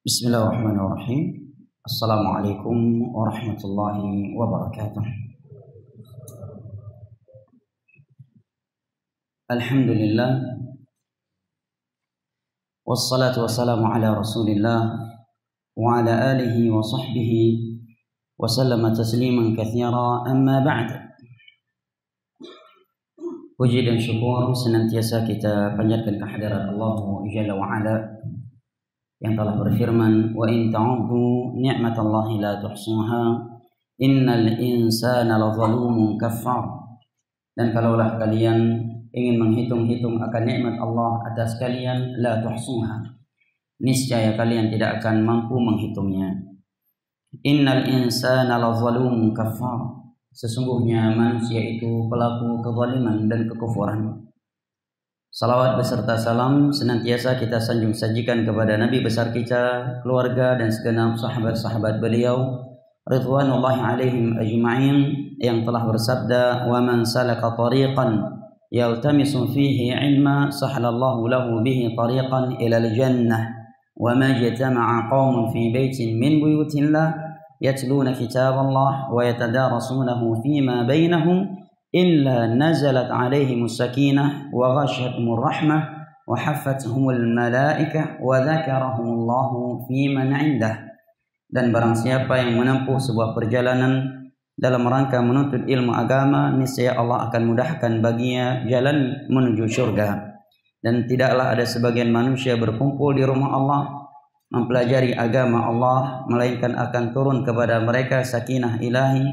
بسم الله الرحمن الرحيم. السلام عليكم ورحمة الله وبركاته. الحمد لله والصلاة والسلام على رسول الله وعلى آله وصحبه وسلم تسليما كثيرا. أما بعد Puji dan syukur senantiasa Allah Jalla wa Ala yang telah berfirman wa in ta'uddu ni'matallahi la tuhsuha innal insana lazalumun kafar dan kalaulah kalian ingin menghitung-hitung akan nikmat Allah atas kalian la tuhsuha. Niscaya kalian tidak akan mampu menghitungnya. Innal insana lazalumun kafar Sesungguhnya manusia itu pelaku kezaliman dan kekufuran. Salawat beserta salam senantiasa kita sanjung sajikan kepada Nabi besar kita, keluarga dan segenap sahabat-sahabat beliau ridwanullahi alaihim ajma'in yang telah bersabda wa man salaka tariqan yaltamisu fihi ilma sahalallahu lahu bihi tariqan ila al-jannah wa ma jatama'a qaumun fi baitin min buyutillah yatluna kitaballah wa yatadarasunahu fima bainahum illa nazalat alaihim sakinah wa ghashiyatuhum rahmah wa haffathumul malaikah wa dzakarahumullahu indah. Dan barang siapa yang menempuh sebuah perjalanan dalam rangka menuntut ilmu agama niscaya Allah akan mudahkan baginya jalan menuju surga dan tidaklah ada sebagian manusia berkumpul di rumah Allah mempelajari agama Allah melainkan akan turun kepada mereka sakinah ilahi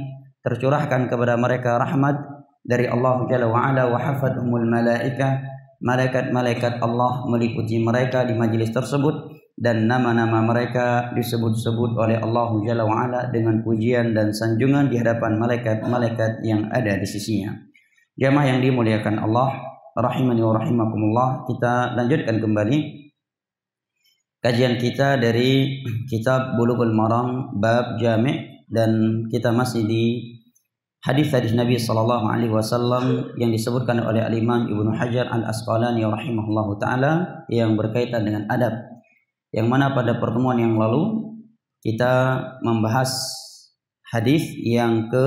tercurahkan kepada mereka rahmat dari Allah Jalla wa Ala wa hafadhumul malaika malaikat-malaikat Allah meliputi mereka di majlis tersebut dan nama-nama mereka disebut-sebut oleh Allah Jalla wa Ala dengan pujian dan sanjungan di hadapan malaikat-malaikat yang ada di sisinya. Jamaah yang dimuliakan Allah, rahimani wa rahimakumullah, kita lanjutkan kembali kajian kita dari kitab Bulughul Maram bab Jami' dan kita masih di hadis-hadis Nabi sallallahu alaihi wasallam yang disebutkan oleh Al-Imam Ibnu Hajar Al-Asqalani rahimahullahu taala yang berkaitan dengan adab. Yang mana pada pertemuan yang lalu kita membahas hadis yang ke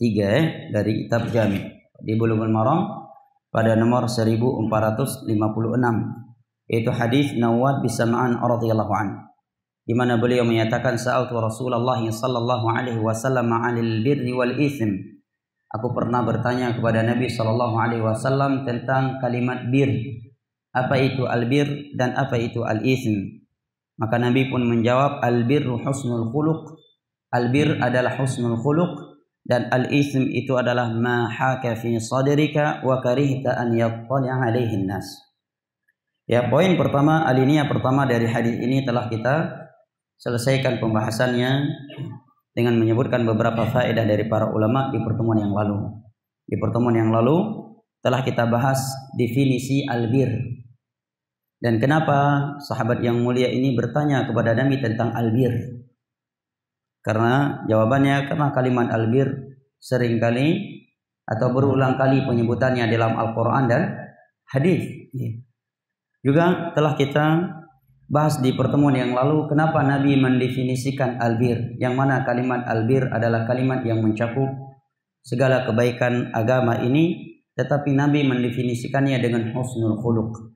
tiga eh, dari kitab Jami' di Bulughul Maram pada nomor 1456 yaitu hadis Nawad bin Sam'an radhiyallahu an di mana beliau menyatakan sa'altu Rasulullah sallallahu alaihi wasallam 'anil birri wal ithm aku pernah bertanya kepada Nabi sallallahu alaihi wasallam tentang kalimat bir. Apa itu albir dan apa itu al ithm maka Nabi pun menjawab albirru husnul khuluq. Albir adalah husnul khuluq dan al ithm itu adalah ma haka fi sadrika wa karihta an yattali' alaihi nas Ya, poin pertama, alinea pertama dari hadis ini telah kita selesaikan pembahasannya dengan menyebutkan beberapa faedah dari para ulama di pertemuan yang lalu. Di pertemuan yang lalu telah kita bahas definisi albir. Dan kenapa sahabat yang mulia ini bertanya kepada Nabi tentang albir? Karena jawabannya karena kalimat albir sering kali atau berulang kali penyebutannya dalam Al-Qur'an dan hadis. Juga telah kita bahas di pertemuan yang lalu kenapa Nabi mendefinisikan albir yang mana kalimat albir adalah kalimat yang mencakup segala kebaikan agama ini tetapi Nabi mendefinisikannya dengan husnul khuluq.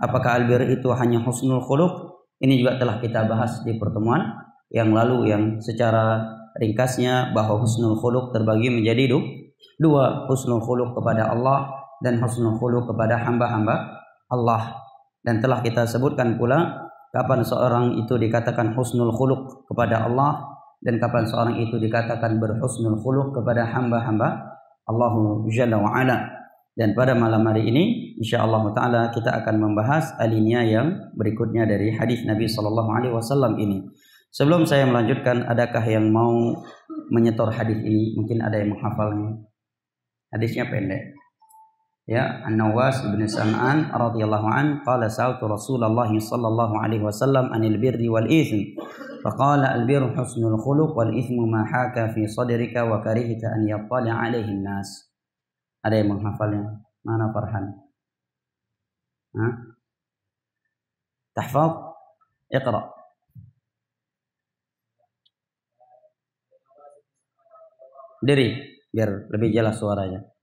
Apakah albir itu hanya husnul khuluq? Ini juga telah kita bahas di pertemuan yang lalu yang secara ringkasnya bahwa husnul khuluq terbagi menjadi dua, husnul khuluq kepada Allah dan husnul khuluq kepada hamba-hamba Allah dan telah kita sebutkan pula kapan seorang itu dikatakan husnul khuluq kepada Allah dan kapan seorang itu dikatakan berhusnul khuluq kepada hamba-hamba Allahu Jalla wa Ala. Dan pada malam hari ini insyaallah taala kita akan membahas alinea yang berikutnya dari hadis Nabi sallallahu alaihi wasallam ini. Sebelum saya melanjutkan adakah yang mau menyetor hadis ini? Mungkin ada yang menghafalnya. Hadisnya pendek. Ya An-Nawas bin Sam'an radhiyallahu an qala sa'altu Rasulullah sallallahu alaihi wasallam anil birri wal ithm. Faqala al birru husnul khuluq wal ithmu ma haka fi sadrika wa karihta an yattali alaihi nas ada yang menghafalnya? Mana Farhan? Ha tahfaz? Iqra. Diri biar lebih jelas suaranya.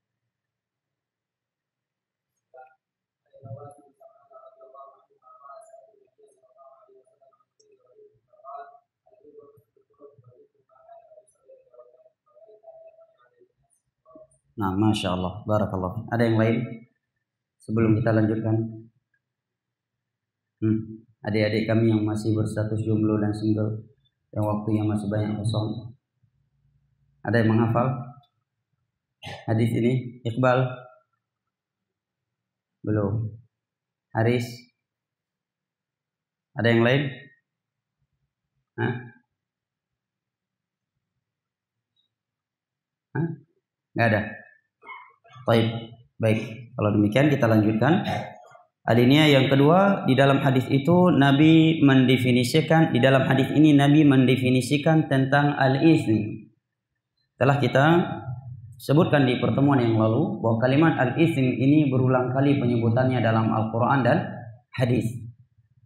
Nah, masya Allah, barakallah. Ada yang lain sebelum kita lanjutkan? Hmm. Adik-adik kami yang masih berstatus jomblo dan single, yang waktunya masih banyak kosong. Ada yang menghafal hadis ini? Iqbal? Belum. Haris? Ada yang lain? Hah? Hah? Nggak ada. Baik, baik. Kalau demikian kita lanjutkan. Adanya yang kedua di dalam hadis itu Nabi mendefinisikan di dalam hadis ini Nabi mendefinisikan tentang al-ism. Telah kita sebutkan di pertemuan yang lalu bahwa kalimat al-ism ini berulang kali penyebutannya dalam Al-Qur'an dan hadis.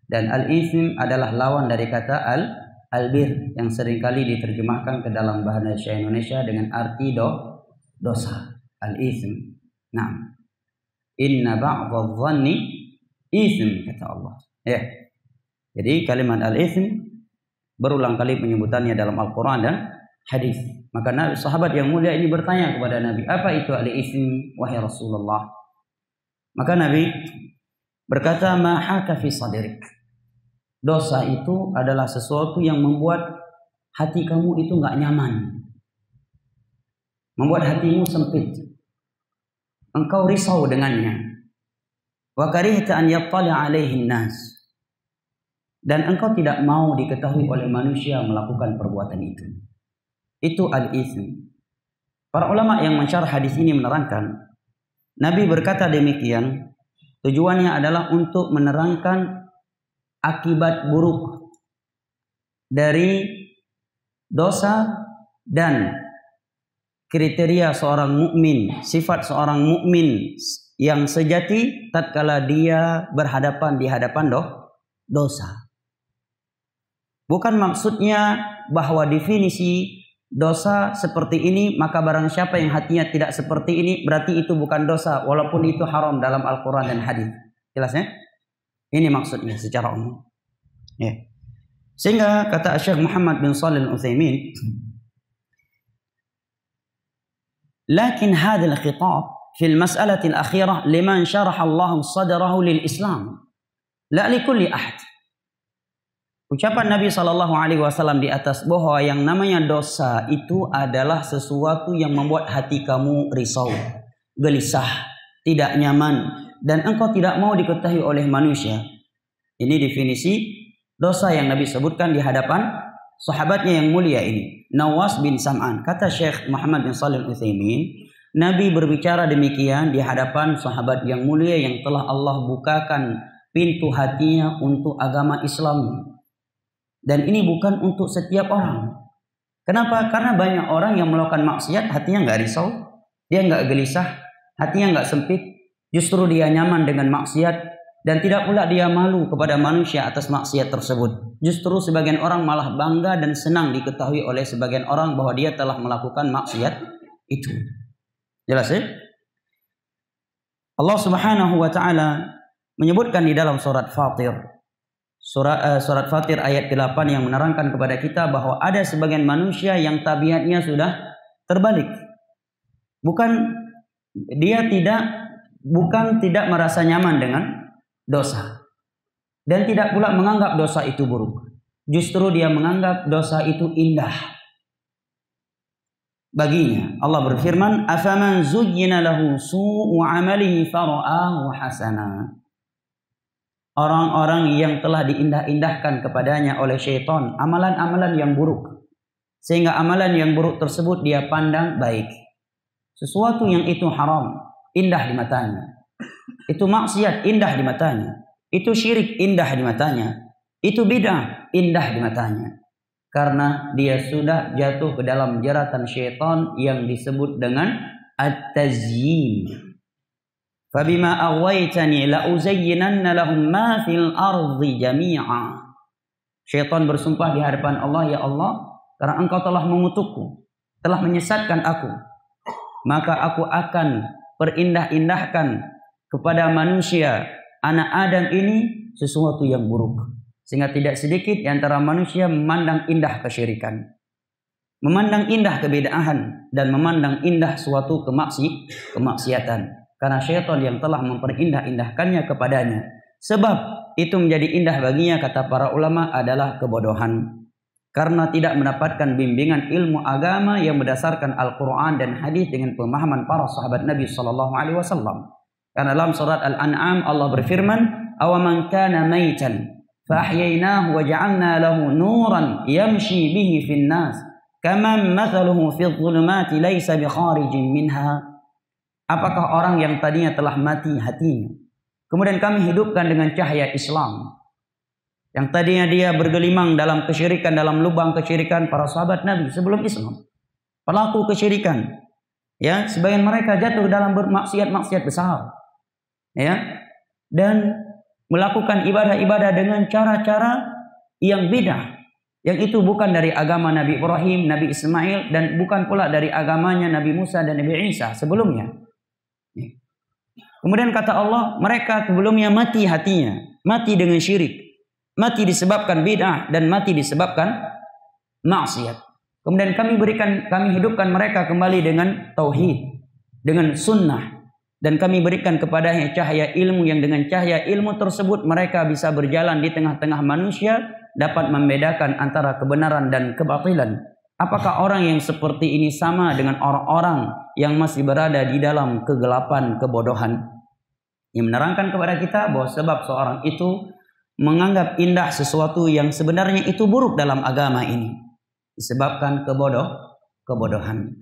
Dan al-ism adalah lawan dari kata al albir yang sering kali diterjemahkan ke dalam bahasa Indonesia dengan arti do dosa al-ism. Nah, inna ba'dadh-dhanni ism kata Allah. Ya. Jadi kalimat al-ism berulang kali penyebutannya dalam Al-Qur'an dan hadis. Maka Nabi, sahabat yang mulia ini bertanya kepada Nabi, apa itu al-ism wahai Rasulullah? Maka Nabi berkata, "Mahaka fi sadrik." Dosa itu adalah sesuatu yang membuat hati kamu itu nggak nyaman. Membuat hatimu sempit. Engkau risau dengannya. Wa karihta an yattali alaihi nas. Dan engkau tidak mau diketahui oleh manusia melakukan perbuatan itu. Itu al-ism. Para ulama yang mensyarah hadis ini menerangkan, Nabi berkata demikian, tujuannya adalah untuk menerangkan akibat buruk dari dosa dan kriteria seorang mukmin, sifat seorang mukmin yang sejati tatkala dia berhadapan di hadapan doh, dosa. Bukan maksudnya bahwa definisi dosa seperti ini maka barang siapa yang hatinya tidak seperti ini berarti itu bukan dosa walaupun itu haram dalam Al-Qur'an dan hadis. Jelasnya? Ini maksudnya secara umum. Ya. Sehingga kata Syekh Muhammad bin Shalih Al-Utsaimin لكن هذا الخطاب في المسألة الأخيرة لمن شرح الله صدره للإسلام لا لكل أحد Ucapan Nabi Shallallahu Alaihi Wasallam di atas bahwa yang namanya dosa itu adalah sesuatu yang membuat hati kamu risau, gelisah, tidak nyaman, dan engkau tidak mau diketahui oleh manusia. Ini definisi dosa yang Nabi sebutkan di hadapan sahabatnya yang mulia ini. Nawas bin Sam'an. Kata Syekh Muhammad bin Salim Utsaimin, Nabi berbicara demikian di hadapan sahabat yang mulia yang telah Allah bukakan pintu hatinya untuk agama Islam dan ini bukan untuk setiap orang. Kenapa? Karena banyak orang yang melakukan maksiat hatinya nggak risau, dia nggak gelisah, hatinya nggak sempit, justru dia nyaman dengan maksiat dan tidak pula dia malu kepada manusia atas maksiat tersebut. Justru sebagian orang malah bangga dan senang diketahui oleh sebagian orang bahwa dia telah melakukan maksiat itu. Jelas ya? Allah Subhanahu wa taala menyebutkan di dalam surat Fatir Surat, uh, surat Fatir ayat 8 yang menerangkan kepada kita bahwa ada sebagian manusia yang tabiatnya sudah terbalik. Bukan dia tidak bukan tidak merasa nyaman dengan dosa dan tidak pula menganggap dosa itu buruk. Justru dia menganggap dosa itu indah baginya. Allah berfirman, "Afaman zuyyina lahu su'u 'amalihi fara'ahu hasana." orang-orang yang telah diindah-indahkan kepadanya oleh syaitan amalan-amalan yang buruk sehingga amalan yang buruk tersebut dia pandang baik sesuatu yang itu haram indah di matanya itu maksiat indah di matanya. Itu syirik indah di matanya. Itu bidah indah di matanya. Karena dia sudah jatuh ke dalam jeratan syaitan yang disebut dengan at-tazyin. Fabima awaitani la uzayyinanna lahum ma fil ardi jami'a. Syaitan bersumpah di hadapan Allah, "Ya Allah, karena Engkau telah mengutukku, telah menyesatkan aku, maka aku akan perindah-indahkan kepada manusia anak Adam ini sesuatu yang buruk." Sehingga tidak sedikit di antara manusia memandang indah kesyirikan. Memandang indah kebedaan dan memandang indah suatu kemaksi, kemaksiatan. Karena syaitan yang telah memperindah-indahkannya kepadanya. Sebab itu menjadi indah baginya kata para ulama adalah kebodohan. Karena tidak mendapatkan bimbingan ilmu agama yang berdasarkan Al-Quran dan hadis dengan pemahaman para sahabat Nabi Sallallahu Alaihi Wasallam. Karena dalam surat Al-An'am Allah berfirman, "Awaman kana maitan fahyainahu wa ja'alna lahu nuran yamshi bihi fin nas." Kaman mathaluhu fi dhulumati laysa bikharijin minha. Apakah orang yang tadinya telah mati hatinya? Kemudian kami hidupkan dengan cahaya Islam. Yang tadinya dia bergelimang dalam kesyirikan, dalam lubang kesyirikan para sahabat Nabi sebelum Islam. Pelaku kesyirikan. Ya, sebagian mereka jatuh dalam bermaksiat-maksiat besar. Ya. Dan melakukan ibadah-ibadah dengan cara-cara yang beda. Yang itu bukan dari agama Nabi Ibrahim, Nabi Ismail, dan bukan pula dari agamanya Nabi Musa dan Nabi Isa sebelumnya. Kemudian kata Allah, mereka sebelumnya mati hatinya, mati dengan syirik, mati disebabkan bid'ah dan mati disebabkan maksiat. Kemudian kami berikan, kami hidupkan mereka kembali dengan tauhid, dengan sunnah, dan kami berikan kepadanya cahaya ilmu yang dengan cahaya ilmu tersebut mereka bisa berjalan di tengah-tengah manusia, dapat membedakan antara kebenaran dan kebatilan. Apakah orang yang seperti ini sama dengan orang-orang yang masih berada di dalam kegelapan kebodohan? yang menerangkan kepada kita bahwa sebab seorang itu menganggap indah sesuatu yang sebenarnya itu buruk dalam agama ini disebabkan kebodoh kebodohan.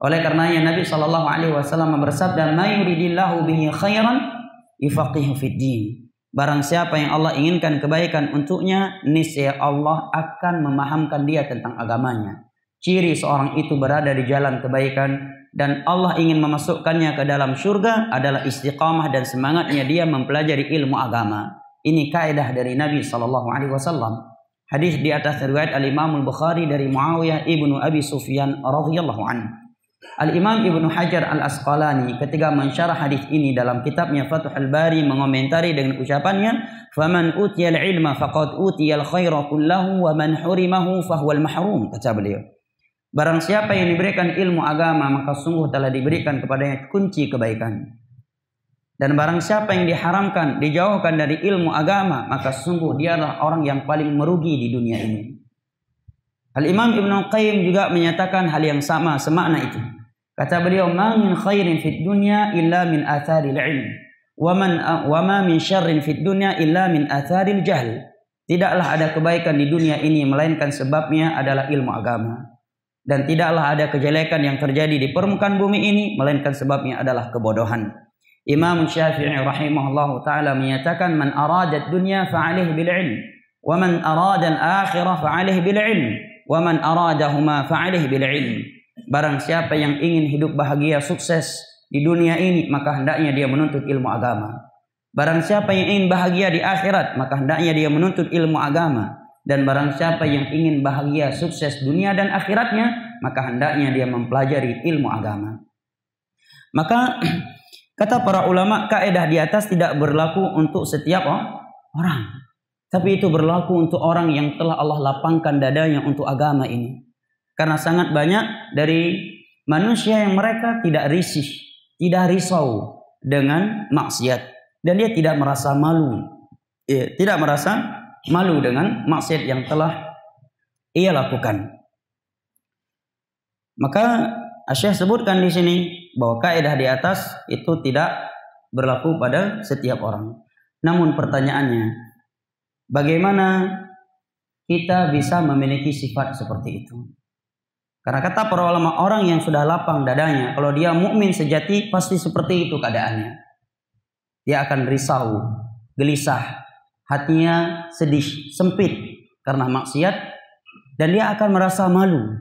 Oleh karenanya Nabi Shallallahu Alaihi Wasallam bersabda, "Mayuridillahu bihi khairan ifaqihu fid din." Barang siapa yang Allah inginkan kebaikan untuknya, niscaya Allah akan memahamkan dia tentang agamanya. Ciri seorang itu berada di jalan kebaikan dan Allah ingin memasukkannya ke dalam surga adalah istiqamah dan semangatnya dia mempelajari ilmu agama. Ini kaidah dari Nabi sallallahu alaihi wasallam. Hadis di atas riwayat Al Imam Al Bukhari dari Muawiyah ibnu Abi Sufyan radhiyallahu anhu. Al Imam Ibnu Hajar Al Asqalani ketika mensyarah hadis ini dalam kitabnya Fathul Bari mengomentari dengan ucapannya, "Faman utiyal ilma faqad utiyal khaira kullahu wa man hurimahu fahuwal mahrum." Kata beliau. Barang siapa yang diberikan ilmu agama maka sungguh telah diberikan kepadanya kunci kebaikan. Dan barang siapa yang diharamkan, dijauhkan dari ilmu agama, maka sungguh dia adalah orang yang paling merugi di dunia ini. Al-Imam Ibn Qayyim juga menyatakan hal yang sama, semakna itu. Kata beliau, "Ma min khairin fid dunya illa min atharil ilm, wa man wa ma min syarrin fid dunya illa min atharil jahl." Tidaklah ada kebaikan di dunia ini melainkan sebabnya adalah ilmu agama dan tidaklah ada kejelekan yang terjadi di permukaan bumi ini melainkan sebabnya adalah kebodohan. Imam Syafi'i rahimahullahu taala menyatakan man arada dunya fa'alih bil ilm wa man arada al-akhirah fa'alih bil ilm wa man aradahuma fa'alih bil ilm. Barang siapa yang ingin hidup bahagia sukses di dunia ini maka hendaknya dia menuntut ilmu agama. Barang siapa yang ingin bahagia di akhirat maka hendaknya dia menuntut ilmu agama dan barang siapa yang ingin bahagia sukses dunia dan akhiratnya maka hendaknya dia mempelajari ilmu agama maka kata para ulama kaidah di atas tidak berlaku untuk setiap orang tapi itu berlaku untuk orang yang telah Allah lapangkan dadanya untuk agama ini karena sangat banyak dari manusia yang mereka tidak risih tidak risau dengan maksiat dan dia tidak merasa malu ya, tidak merasa malu dengan maksiat yang telah ia lakukan. Maka Asyah sebutkan di sini bahwa kaidah di atas itu tidak berlaku pada setiap orang. Namun pertanyaannya, bagaimana kita bisa memiliki sifat seperti itu? Karena kata para ulama orang yang sudah lapang dadanya, kalau dia mukmin sejati pasti seperti itu keadaannya. Dia akan risau, gelisah, hatinya sedih, sempit karena maksiat dan dia akan merasa malu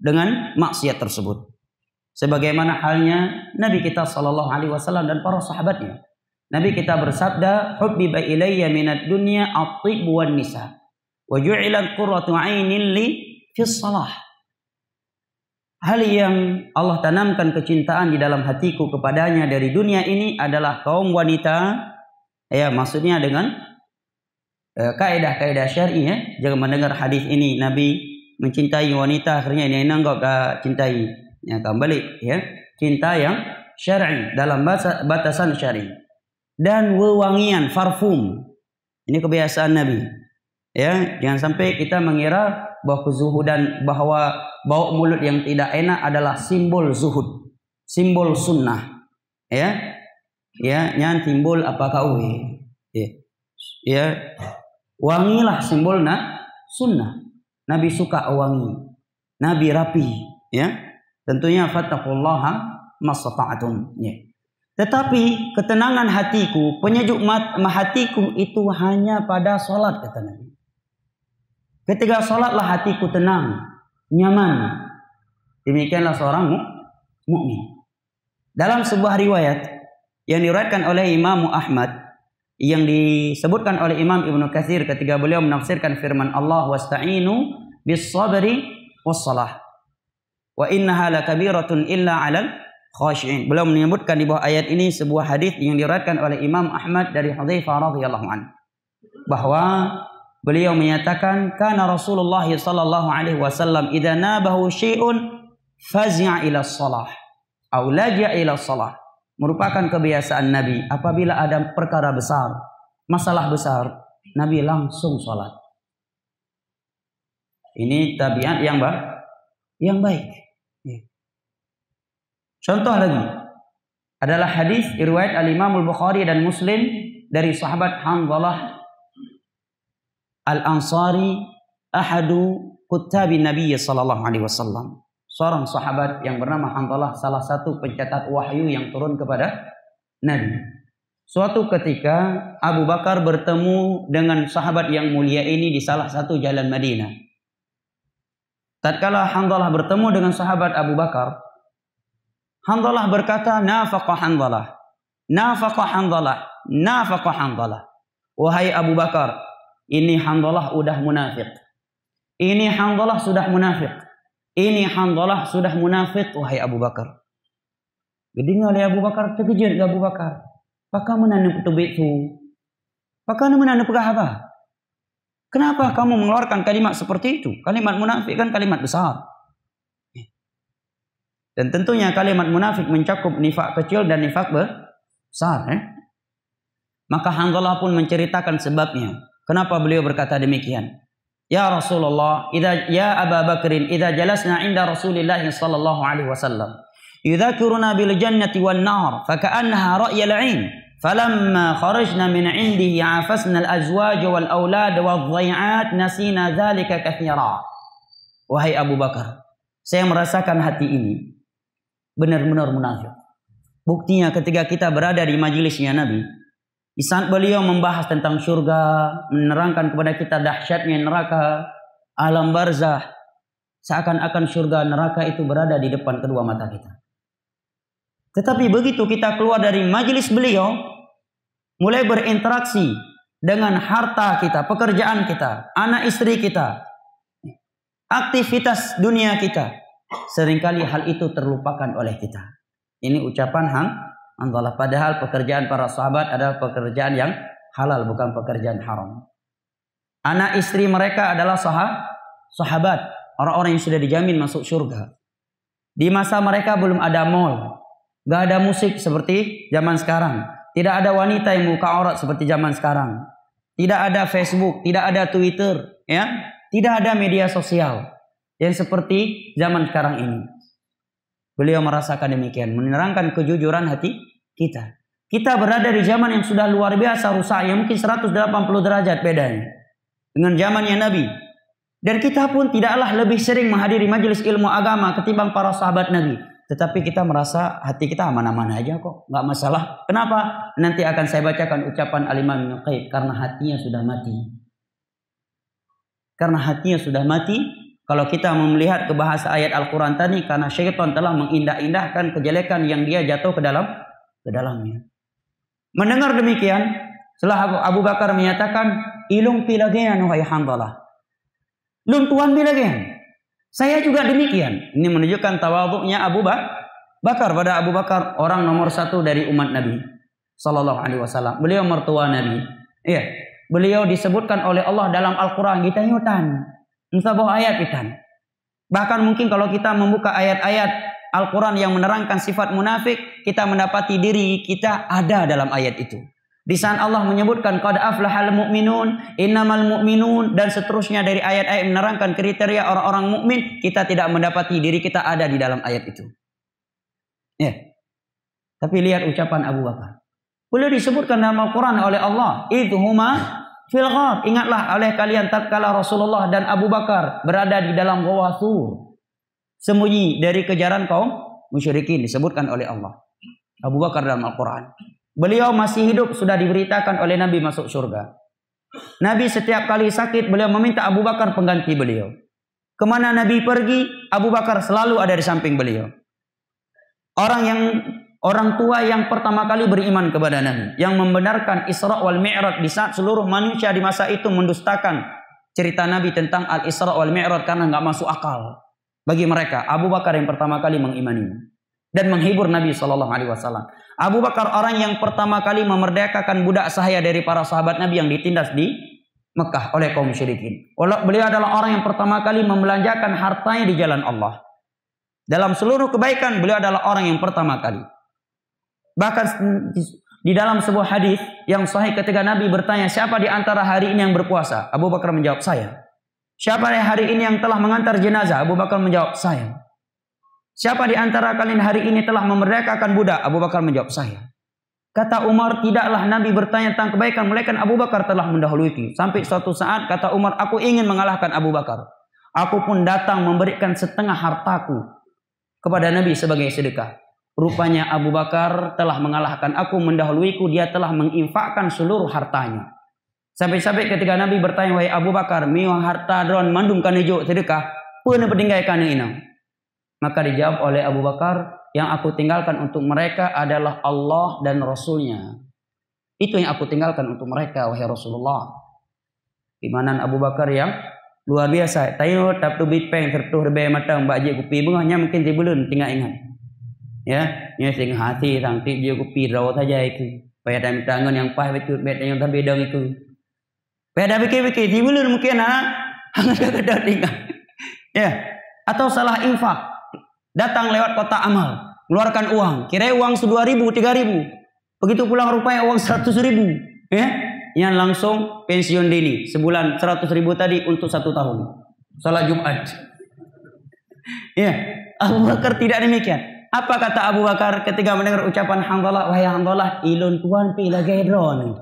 dengan maksiat tersebut. Sebagaimana halnya Nabi kita Shallallahu Alaihi Wasallam dan para sahabatnya. Nabi kita bersabda, "Hubbiba ilayya minad dunya at wan nisa." Wa ju'ilat qurratu 'ainin li fi salah. Hal yang Allah tanamkan kecintaan di dalam hatiku kepadanya dari dunia ini adalah kaum wanita. Ya, maksudnya dengan eh, kaidah-kaidah syar'i ya. Jangan mendengar hadis ini Nabi mencintai wanita akhirnya ini enggak cintai. Ya, kembali ya. Cinta yang syar'i dalam batasan syar'i. Dan wewangian parfum. Ini kebiasaan Nabi. Ya, jangan sampai kita mengira bahwa kezuhudan bahwa bau mulut yang tidak enak adalah simbol zuhud, simbol sunnah. Ya, ya, yang timbul apa kau? Ya, ya, wangilah simbolnya sunnah. Nabi suka wangi, Nabi rapi. Ya, tentunya fattaqullaha mastata'tum. Ya. Tetapi ketenangan hatiku, penyejuk hatiku itu hanya pada sholat kata Nabi. Ketika sholatlah hatiku tenang, nyaman. Demikianlah seorang mukmin. Dalam sebuah riwayat yang diriwayatkan oleh Imam Ahmad yang disebutkan oleh Imam Ibnu Katsir ketika beliau menafsirkan firman Allah wasta'inu bis sabri was salah. Wa innaha lakabiratun illa 'alal khashi'in. Beliau menyebutkan di bawah ayat ini sebuah hadis yang diriwayatkan oleh Imam Ahmad dari Hudzaifah radhiyallahu bahwa Beliau menyatakan karena Rasulullah sallallahu alaihi wasallam idza nabahu syai'un fazi'a ila shalah atau laja ila shalah merupakan kebiasaan Nabi apabila ada perkara besar, masalah besar, Nabi langsung sholat. Ini tabiat yang baik, yang baik. Contoh lagi adalah hadis riwayat Al Imam Al Bukhari dan Muslim dari sahabat Hanzalah Al-Ansari ahadu kutabi Nabi sallallahu alaihi wasallam. Seorang sahabat yang bernama Hanzalah salah satu pencatat wahyu yang turun kepada Nabi. Suatu ketika Abu Bakar bertemu dengan sahabat yang mulia ini di salah satu jalan Madinah. Tatkala Hanzalah bertemu dengan sahabat Abu Bakar, Hanzalah berkata, "Nafaqa Hanzalah. Nafaqa Hanzalah. Nafaqa Hanzalah." Wahai Abu Bakar, ini Handalah udah munafik. Ini Handalah sudah munafik. Ini Handalah sudah munafik wahai Abu Bakar. Jadi oleh Abu Bakar terkejut ke Abu Bakar. Menanam itu? Pakah menanam apa? Kenapa kamu mengeluarkan kalimat seperti itu? Kalimat munafik kan kalimat besar. Dan tentunya kalimat munafik mencakup nifak kecil dan nifak besar. Eh? Maka Hanzalah pun menceritakan sebabnya. Kenapa beliau berkata demikian? Ya Rasulullah, idza ya Abu Bakrin, idza jalasna inda Rasulillah sallallahu alaihi wasallam, yudzakuruna bil jannati wan nar, faka'annaha ra'yal 'ain. فلما خرجنا من عنده عافسنا الأزواج والأولاد والضيعات نسينا ذلك كثيرا Wahai Abu Bakar, saya merasakan hati ini benar-benar munafik. Buktinya ketika kita berada di majelisnya Nabi, di saat beliau membahas tentang surga, menerangkan kepada kita dahsyatnya neraka, alam barzah, seakan-akan surga neraka itu berada di depan kedua mata kita. Tetapi begitu kita keluar dari majelis beliau, mulai berinteraksi dengan harta kita, pekerjaan kita, anak istri kita, aktivitas dunia kita, sering kali hal itu terlupakan oleh kita. Ini ucapan Hang Anzalah. Padahal pekerjaan para sahabat adalah pekerjaan yang halal, bukan pekerjaan haram. Anak istri mereka adalah sah sahabat, orang-orang yang sudah dijamin masuk surga. Di masa mereka belum ada mall, gak ada musik seperti zaman sekarang. Tidak ada wanita yang muka aurat seperti zaman sekarang. Tidak ada Facebook, tidak ada Twitter, ya. Tidak ada media sosial yang seperti zaman sekarang ini. Beliau merasakan demikian, menerangkan kejujuran hati kita. Kita berada di zaman yang sudah luar biasa rusak, yang mungkin 180 derajat bedanya dengan zamannya Nabi. Dan kita pun tidaklah lebih sering menghadiri majelis ilmu agama ketimbang para sahabat Nabi. Tetapi kita merasa hati kita aman-aman aja kok, nggak masalah. Kenapa? Nanti akan saya bacakan ucapan Al-Imam karena hatinya sudah mati. Karena hatinya sudah mati, kalau kita melihat ke bahasa ayat Al-Quran tadi, karena syaitan telah mengindah-indahkan kejelekan yang dia jatuh ke dalam ke dalamnya. Mendengar demikian, setelah Abu Bakar menyatakan, ilung pilagian wahai Handalah. Lun tuan bilang Saya juga demikian. Ini menunjukkan tawaduknya Abu Bakar pada Abu Bakar orang nomor satu dari umat Nabi Sallallahu Alaihi Wasallam. Beliau mertua Nabi. Iya. Beliau disebutkan oleh Allah dalam Al-Quran. Kita yutan. Entah ayat itan. Bahkan mungkin kalau kita membuka ayat-ayat Al-Quran yang menerangkan sifat munafik, kita mendapati diri kita ada dalam ayat itu. Di saat Allah menyebutkan qad aflahal mu'minun, innamal mu'minun dan seterusnya dari ayat-ayat menerangkan kriteria orang-orang mukmin, kita tidak mendapati diri kita ada di dalam ayat itu. Ya. Tapi lihat ucapan Abu Bakar. Boleh disebutkan dalam Al-Quran oleh Allah. Itu huma fil ghar. Ingatlah oleh kalian tatkala Rasulullah dan Abu Bakar berada di dalam gua Thur. Sembunyi dari kejaran kaum musyrikin disebutkan oleh Allah. Abu Bakar dalam Al-Quran. Beliau masih hidup sudah diberitakan oleh Nabi masuk surga. Nabi setiap kali sakit beliau meminta Abu Bakar pengganti beliau. Ke mana Nabi pergi, Abu Bakar selalu ada di samping beliau. Orang yang orang tua yang pertama kali beriman kepada Nabi, yang membenarkan Isra wal Mi'raj di saat seluruh manusia di masa itu mendustakan cerita Nabi tentang Al Isra wal Mi'raj karena nggak masuk akal bagi mereka. Abu Bakar yang pertama kali mengimani dan menghibur Nabi Shallallahu Alaihi Wasallam. Abu Bakar orang yang pertama kali memerdekakan budak sahaya dari para sahabat Nabi yang ditindas di Mekah oleh kaum musyrikin. Beliau adalah orang yang pertama kali membelanjakan hartanya di jalan Allah. Dalam seluruh kebaikan beliau adalah orang yang pertama kali. Bahkan di dalam sebuah hadis yang sahih ketika Nabi bertanya siapa di antara hari ini yang berpuasa? Abu Bakar menjawab saya. Siapa di hari ini yang telah mengantar jenazah? Abu Bakar menjawab saya. Siapa di antara kalian hari ini telah memerdekakan budak? Abu Bakar menjawab saya. Kata Umar, tidaklah Nabi bertanya tentang kebaikan, melainkan Abu Bakar telah mendahului. Sampai suatu saat kata Umar, aku ingin mengalahkan Abu Bakar. Aku pun datang memberikan setengah hartaku kepada Nabi sebagai sedekah. Rupanya Abu Bakar telah mengalahkan aku, mendahuluiku, dia telah menginfakkan seluruh hartanya. Sampai-sampai ketika Nabi bertanya, wahai Abu Bakar, miwa harta dron mandung kan hijau sedekah, pun peninggai kan ini. Maka dijawab oleh Abu Bakar, yang aku tinggalkan untuk mereka adalah Allah dan Rasulnya. Itu yang aku tinggalkan untuk mereka, wahai Rasulullah. Imanan Abu Bakar yang luar biasa. Tayo tap tu bit peng tertuh rebe matang baje kupi bunganya mungkin ti belun tinggal ingat. Ya, nya sing hati tang ti je kupi raw saja itu. Paya dan tangan yang pah betul bet yang tabe dong itu. Paya dah fikir-fikir ti belun mungkin ha. Hangat kata tinggal. Ya, atau salah infak datang lewat kota amal, keluarkan uang, kira uang dua ribu, tiga ribu, begitu pulang rupanya uang seratus ribu, ya, yang langsung pensiun dini sebulan seratus ribu tadi untuk satu tahun, salat Jumat, ya, Abu Bakar tidak demikian. Apa kata Abu Bakar ketika mendengar ucapan Hamdalah, wahai Hamdalah, ilun tuan pila gedron.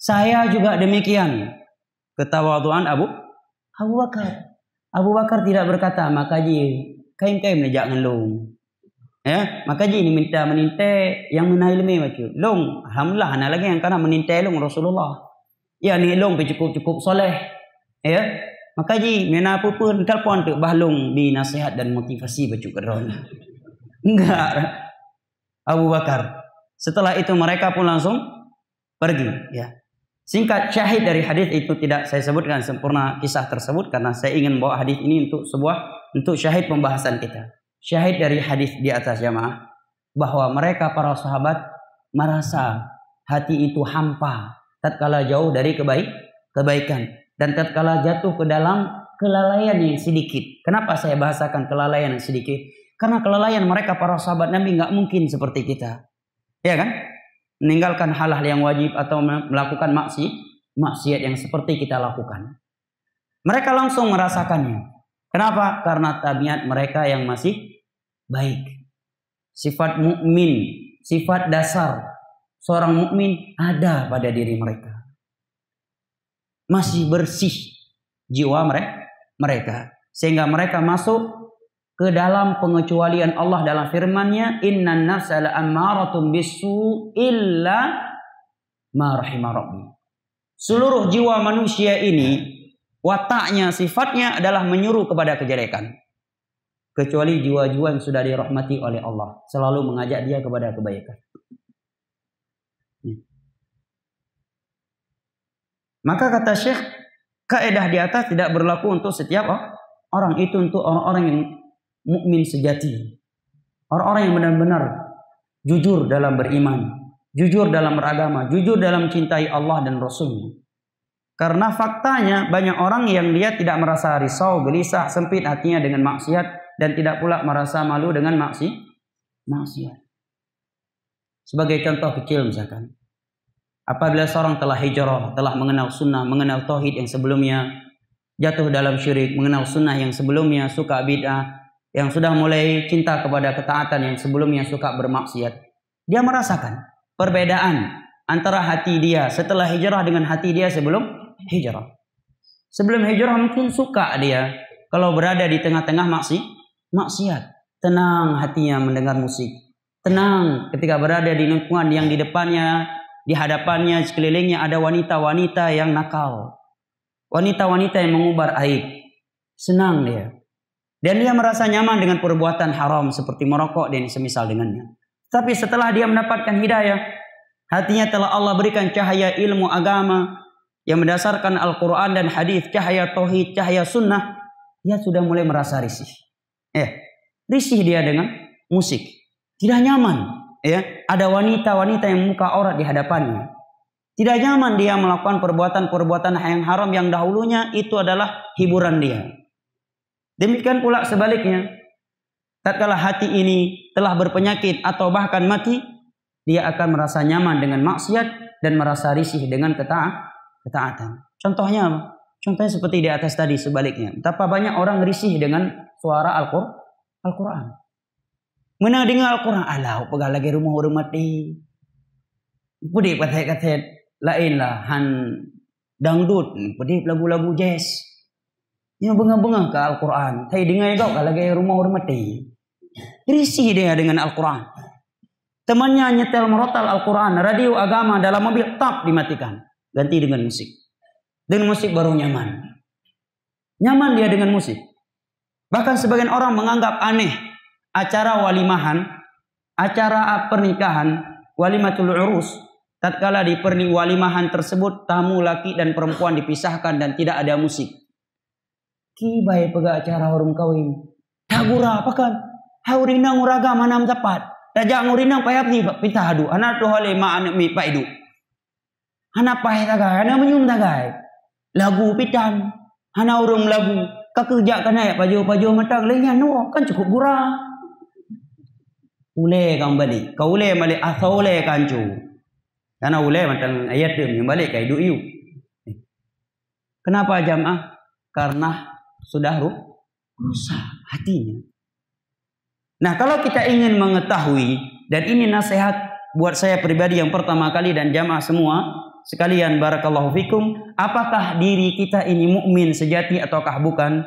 Saya juga demikian. Ketawaduan Abu Abu Bakar. Abu Bakar tidak berkata, maka ji kain-kain menejak dengan long. Ya, maka ji ini minta meninte yang menail me macam long. Alhamdulillah anak lagi yang kena meninte long Rasulullah. Ya ni long cukup-cukup soleh. Ya, maka ji mena apa pun telefon tu bahlong di nasihat dan motivasi baca Quran. Enggak. Abu Bakar. Setelah itu mereka pun langsung pergi, ya. Singkat syahid dari hadis itu tidak saya sebutkan sempurna kisah tersebut karena saya ingin bawa hadis ini untuk sebuah untuk syahid pembahasan kita. Syahid dari hadis di atas jamaah bahwa mereka para sahabat merasa hati itu hampa tatkala jauh dari kebaik kebaikan dan tatkala jatuh ke dalam kelalaian yang sedikit. Kenapa saya bahasakan kelalaian yang sedikit? Karena kelalaian mereka para sahabat Nabi nggak mungkin seperti kita. Ya kan? Meninggalkan hal-hal yang wajib atau melakukan maksiat, maksiat yang seperti kita lakukan. Mereka langsung merasakannya. Kenapa? Karena tabiat mereka yang masih baik. Sifat mukmin, sifat dasar seorang mukmin ada pada diri mereka. Masih bersih jiwa mereka, mereka sehingga mereka masuk ke dalam pengecualian Allah dalam firman-Nya innan nafsa la'ammaratun bisu illa ma Seluruh jiwa manusia ini wataknya, sifatnya adalah menyuruh kepada kejelekan. Kecuali jiwa-jiwa yang sudah dirahmati oleh Allah. Selalu mengajak dia kepada kebaikan. Maka kata Syekh, Kaidah di atas tidak berlaku untuk setiap orang. Itu untuk orang-orang yang mukmin sejati. Orang-orang yang benar-benar jujur dalam beriman, jujur dalam beragama, jujur dalam cintai Allah dan Rasulnya. Karena faktanya banyak orang yang dia tidak merasa risau, gelisah, sempit hatinya dengan maksiat dan tidak pula merasa malu dengan maksi, maksiat. Sebagai contoh kecil misalkan, apabila seorang telah hijrah, telah mengenal sunnah, mengenal tauhid yang sebelumnya jatuh dalam syirik, mengenal sunnah yang sebelumnya suka bid'ah, yang sudah mulai cinta kepada ketaatan yang sebelumnya suka bermaksiat, dia merasakan perbedaan antara hati dia setelah hijrah dengan hati dia sebelum hijrah. Sebelum hijrah mungkin suka dia kalau berada di tengah-tengah maksi, maksiat. Tenang hatinya mendengar musik. Tenang ketika berada di lingkungan yang di depannya, di hadapannya, sekelilingnya ada wanita-wanita yang nakal. Wanita-wanita yang mengubar aib. Senang dia. Dan dia merasa nyaman dengan perbuatan haram seperti merokok dan semisal dengannya. Tapi setelah dia mendapatkan hidayah, hatinya telah Allah berikan cahaya ilmu agama yang berdasarkan Al-Quran dan hadis, cahaya tauhid, cahaya sunnah, dia sudah mulai merasa risih. Eh, risih dia dengan musik. Tidak nyaman. Ya, ada wanita-wanita yang muka aurat di hadapannya. Tidak nyaman dia melakukan perbuatan-perbuatan yang haram yang dahulunya itu adalah hiburan dia. Demikian pula sebaliknya. Tatkala hati ini telah berpenyakit atau bahkan mati, dia akan merasa nyaman dengan maksiat dan merasa risih dengan keta ketaatan. Contohnya? Contohnya seperti di atas tadi sebaliknya. Betapa banyak orang risih dengan suara Al-Quran. Mana dengar Al-Quran? Alah, pegang lagi rumah orang mati. Pudi katet-katet lain lah. Han dangdut. Pudi lagu-lagu jazz. Yang bengah-bengah ke Al-Quran. Tapi dengar kau kalau lagi rumah orang mati. Risih dia dengan Al-Quran. Temannya nyetel merotal Al-Quran. Radio agama dalam mobil tak dimatikan. Ganti dengan musik. Dengan musik baru nyaman. Nyaman dia dengan musik. Bahkan sebagian orang menganggap aneh acara walimahan, acara pernikahan, walimatul urus. Tatkala di walimahan tersebut tamu laki dan perempuan dipisahkan dan tidak ada musik. Kibai pega acara orang kawin. Hagura apa kan? Haurina nguraga mana tepat. Raja ngurina payap ni pinta hadu. Anak tu hale ma anak mi paidu. Anak payah tagai, anak menyum tagai. Lagu pitan. Anak urung lagu. Kakerja kan ayat paju-paju matang lainnya no kan cukup gura. Ule kang balik. Kau ule asal ule kancu. Karena ule matang ayat dia balik kayak iu. Kenapa jamaah? Karena sudah rusak hatinya. Nah, kalau kita ingin mengetahui dan ini nasihat buat saya pribadi yang pertama kali dan jamaah semua sekalian barakallahu fikum, apakah diri kita ini mukmin sejati ataukah bukan?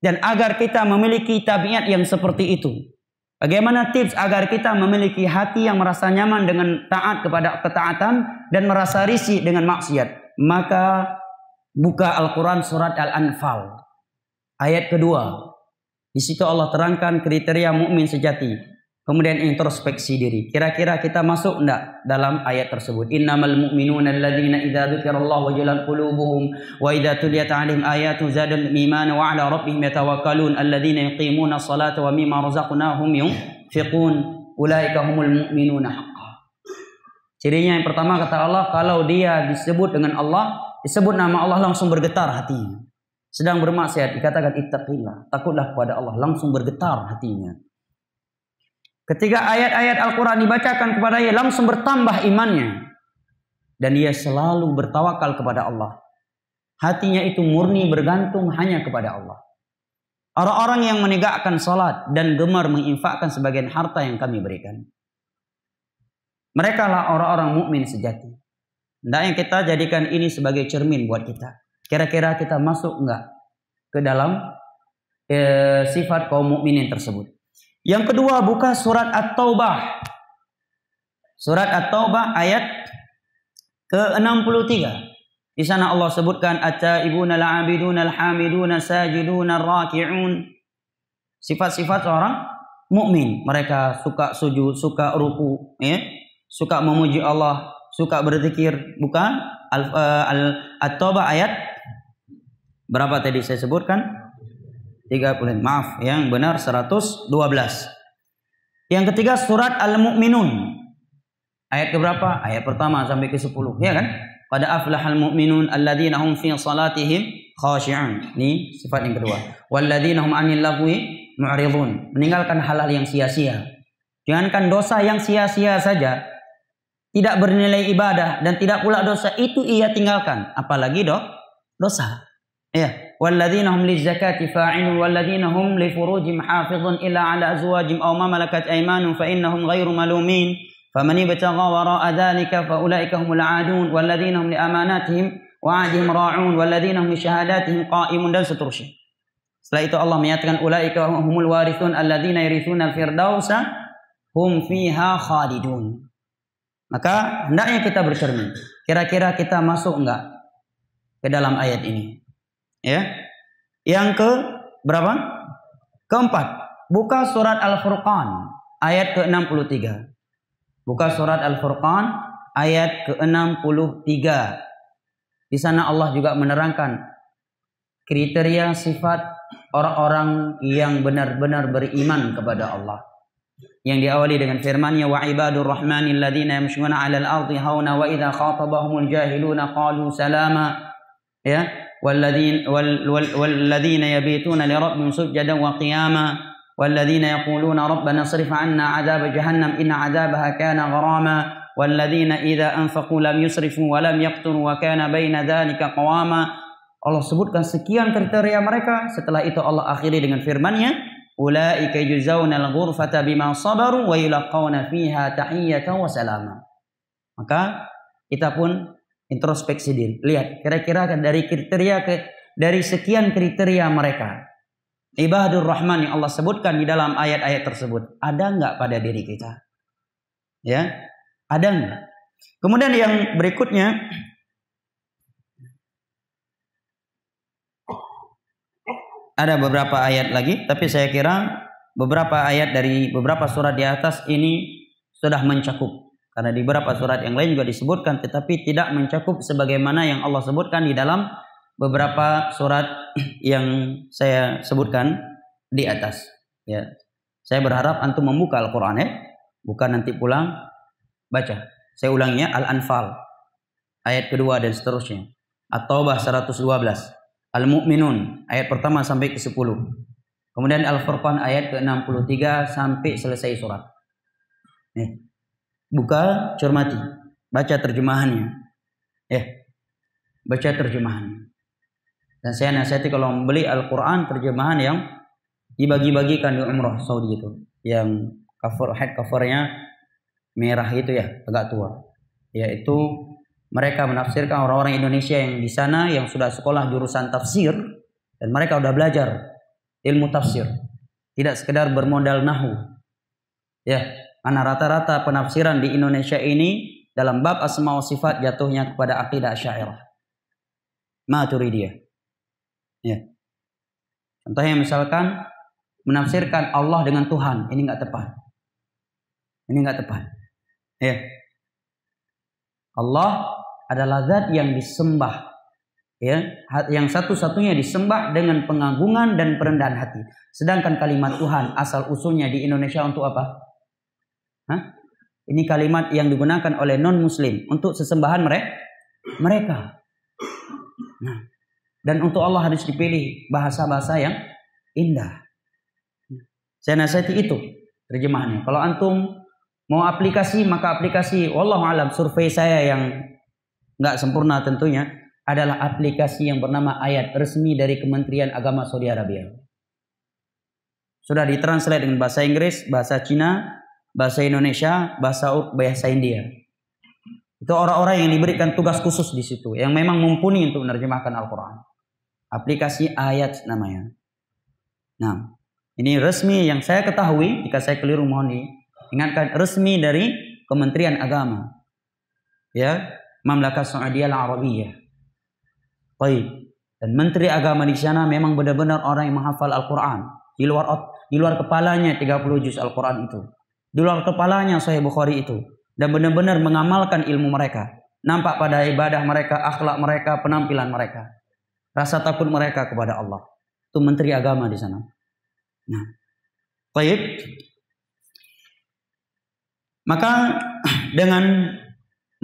Dan agar kita memiliki tabiat yang seperti itu. Bagaimana tips agar kita memiliki hati yang merasa nyaman dengan taat kepada ketaatan dan merasa risih dengan maksiat? Maka buka Al-Quran surat Al-Anfal. Ayat kedua, di situ Allah terangkan kriteria mukmin sejati. Kemudian introspeksi diri. Kira-kira kita masuk enggak dalam ayat tersebut? Innamal mu'minuna alladzina idza dzukirallahu wajilat qulubuhum wa idza tuliyat 'alaihim ayatu zadal imana wa 'ala rabbihim yatawakkalun alladzina yuqimuna as-salata wa mimma razaqnahum yunfiqun ulaika humul mu'minuna haqqan. Cirinya yang pertama kata Allah kalau dia disebut dengan Allah, disebut nama Allah langsung bergetar hatinya sedang bermaksiat dikatakan ittaqillah, takutlah kepada Allah, langsung bergetar hatinya. Ketika ayat-ayat Al-Quran dibacakan kepada dia, langsung bertambah imannya. Dan dia selalu bertawakal kepada Allah. Hatinya itu murni bergantung hanya kepada Allah. Orang-orang yang menegakkan salat dan gemar menginfakkan sebagian harta yang kami berikan. Mereka lah orang-orang mukmin sejati. Hendaknya kita jadikan ini sebagai cermin buat kita. Kira-kira kita masuk enggak ke dalam e, sifat kaum mukminin tersebut? Yang kedua buka surat At-Taubah. Surat At-Taubah ayat ke-63. Di sana Allah sebutkan at-taibuna al-abiduna al-hamiduna sajiduna raki'un. Sifat-sifat seorang mukmin. Mereka suka sujud, suka ruku, ya. Suka memuji Allah, suka berzikir, bukan? Al-Taubah ayat Berapa tadi saya sebutkan? 30. Maaf, yang benar 112. Yang ketiga surat Al-Mu'minun. Ayat ke berapa? Ayat pertama sampai ke 10, ya kan? Pada aflahal mu'minun alladzina hum fi salatihim khashi'un. Ini sifat yang kedua. Walladzina hum 'anil lagwi mu'ridun. Meninggalkan hal-hal yang sia-sia. Jangankan dosa yang sia-sia saja, tidak bernilai ibadah dan tidak pula dosa itu ia tinggalkan, apalagi do dosa. Iya, walladzina hum lizakati fa'ilun walladzina hum li furujihim hafizun illa 'ala azwajihim aw ma malakat aymanuhum fa innahum ghairu malumin faman ibtagha wara'a dhalika fa ulaika humul 'adun walladzina hum li amanatihim wa 'ahdihim ra'un walladzina hum shahadatihim qa'imun dan seterusnya. Setelah itu Allah menyatakan ulaika humul warithun alladzina yarithuna al-firdausa hum fiha khalidun. Maka hendaknya kita bercermin. Kira-kira kita masuk enggak ke dalam ayat ini? Ya. Yang ke berapa? Keempat. Buka surat Al-Furqan ayat ke-63. Buka surat Al-Furqan ayat ke-63. Di sana Allah juga menerangkan kriteria sifat orang-orang yang benar-benar beriman kepada Allah. Yang diawali dengan firman-Nya wa ibadur rahmanil ladzina yamshuna 'alal ardi hauna wa idza khatabahumul jahiluna qalu salama. Ya, walladzina walladzina yabituna li rabbihim sujadan wa qiyama. والذين يقولون ربنا اصرف عنا عذاب جهنم إن عذابها كان غراما والذين إذا أنفقوا لم يسرفوا ولم يقتروا وكان بين ذلك قواما Allah sebutkan sekian kriteria mereka setelah itu Allah akhiri dengan firman-Nya ulaika yujzaunal ghurfata bima sabaru wa yulqauna fiha tahiyyatan wa salama maka kita pun introspeksi diri lihat kira-kira dari kriteria ke dari sekian kriteria mereka Ibadur Rahman yang Allah sebutkan di dalam ayat-ayat tersebut. Ada nggak pada diri kita? Ya, ada nggak? Kemudian yang berikutnya, ada beberapa ayat lagi, tapi saya kira beberapa ayat dari beberapa surat di atas ini sudah mencakup. Karena di beberapa surat yang lain juga disebutkan, tetapi tidak mencakup sebagaimana yang Allah sebutkan di dalam beberapa surat yang saya sebutkan di atas. Ya, saya berharap antum membuka Al-Quran ya, bukan nanti pulang baca. Saya ulanginya Al-Anfal ayat kedua dan seterusnya. At-Taubah 112, Al-Mu'minun ayat pertama sampai ke 10. Kemudian Al-Furqan ayat ke-63 sampai selesai surat. Nih. Buka, cermati, baca terjemahannya. Ya. Baca terjemahannya. Dan saya nasihati kalau membeli Al-Quran terjemahan yang dibagi-bagikan di umroh Saudi itu. Yang cover head covernya merah itu ya, agak tua. Yaitu mereka menafsirkan orang-orang Indonesia yang di sana yang sudah sekolah jurusan tafsir dan mereka sudah belajar ilmu tafsir. Tidak sekedar bermodal nahu. Ya, karena rata-rata penafsiran di Indonesia ini dalam bab asma wa sifat jatuhnya kepada akidah syairah. Maturidiyah. Ya. Contohnya misalkan menafsirkan Allah dengan Tuhan, ini nggak tepat. Ini nggak tepat. Ya. Allah adalah zat yang disembah. Ya, yang satu-satunya disembah dengan pengagungan dan perendahan hati. Sedangkan kalimat Tuhan asal usulnya di Indonesia untuk apa? Hah? Ini kalimat yang digunakan oleh non muslim untuk sesembahan mereka. Mereka. Nah, dan untuk Allah harus dipilih bahasa-bahasa yang indah. Saya nasihati itu terjemahannya. Kalau antum mau aplikasi maka aplikasi wallahu alam survei saya yang nggak sempurna tentunya adalah aplikasi yang bernama ayat resmi dari Kementerian Agama Saudi Arabia. Sudah ditranslate dengan bahasa Inggris, bahasa Cina, bahasa Indonesia, bahasa bahasa India. Itu orang-orang yang diberikan tugas khusus di situ, yang memang mumpuni untuk menerjemahkan Al-Quran. Aplikasi ayat namanya. Nah, ini resmi yang saya ketahui, jika saya keliru mohon diingatkan resmi dari Kementerian Agama. Ya, Mamlakat Saudiyah Al-Arabiyah. Baik. Dan Menteri Agama di sana memang benar-benar orang yang menghafal Al-Quran. Di luar di luar kepalanya 30 juz Al-Quran itu. Di luar kepalanya Sahih Bukhari itu. Dan benar-benar mengamalkan ilmu mereka. Nampak pada ibadah mereka, akhlak mereka, penampilan mereka. rasa takut mereka kepada Allah. Itu menteri agama di sana. Nah, baik. Maka dengan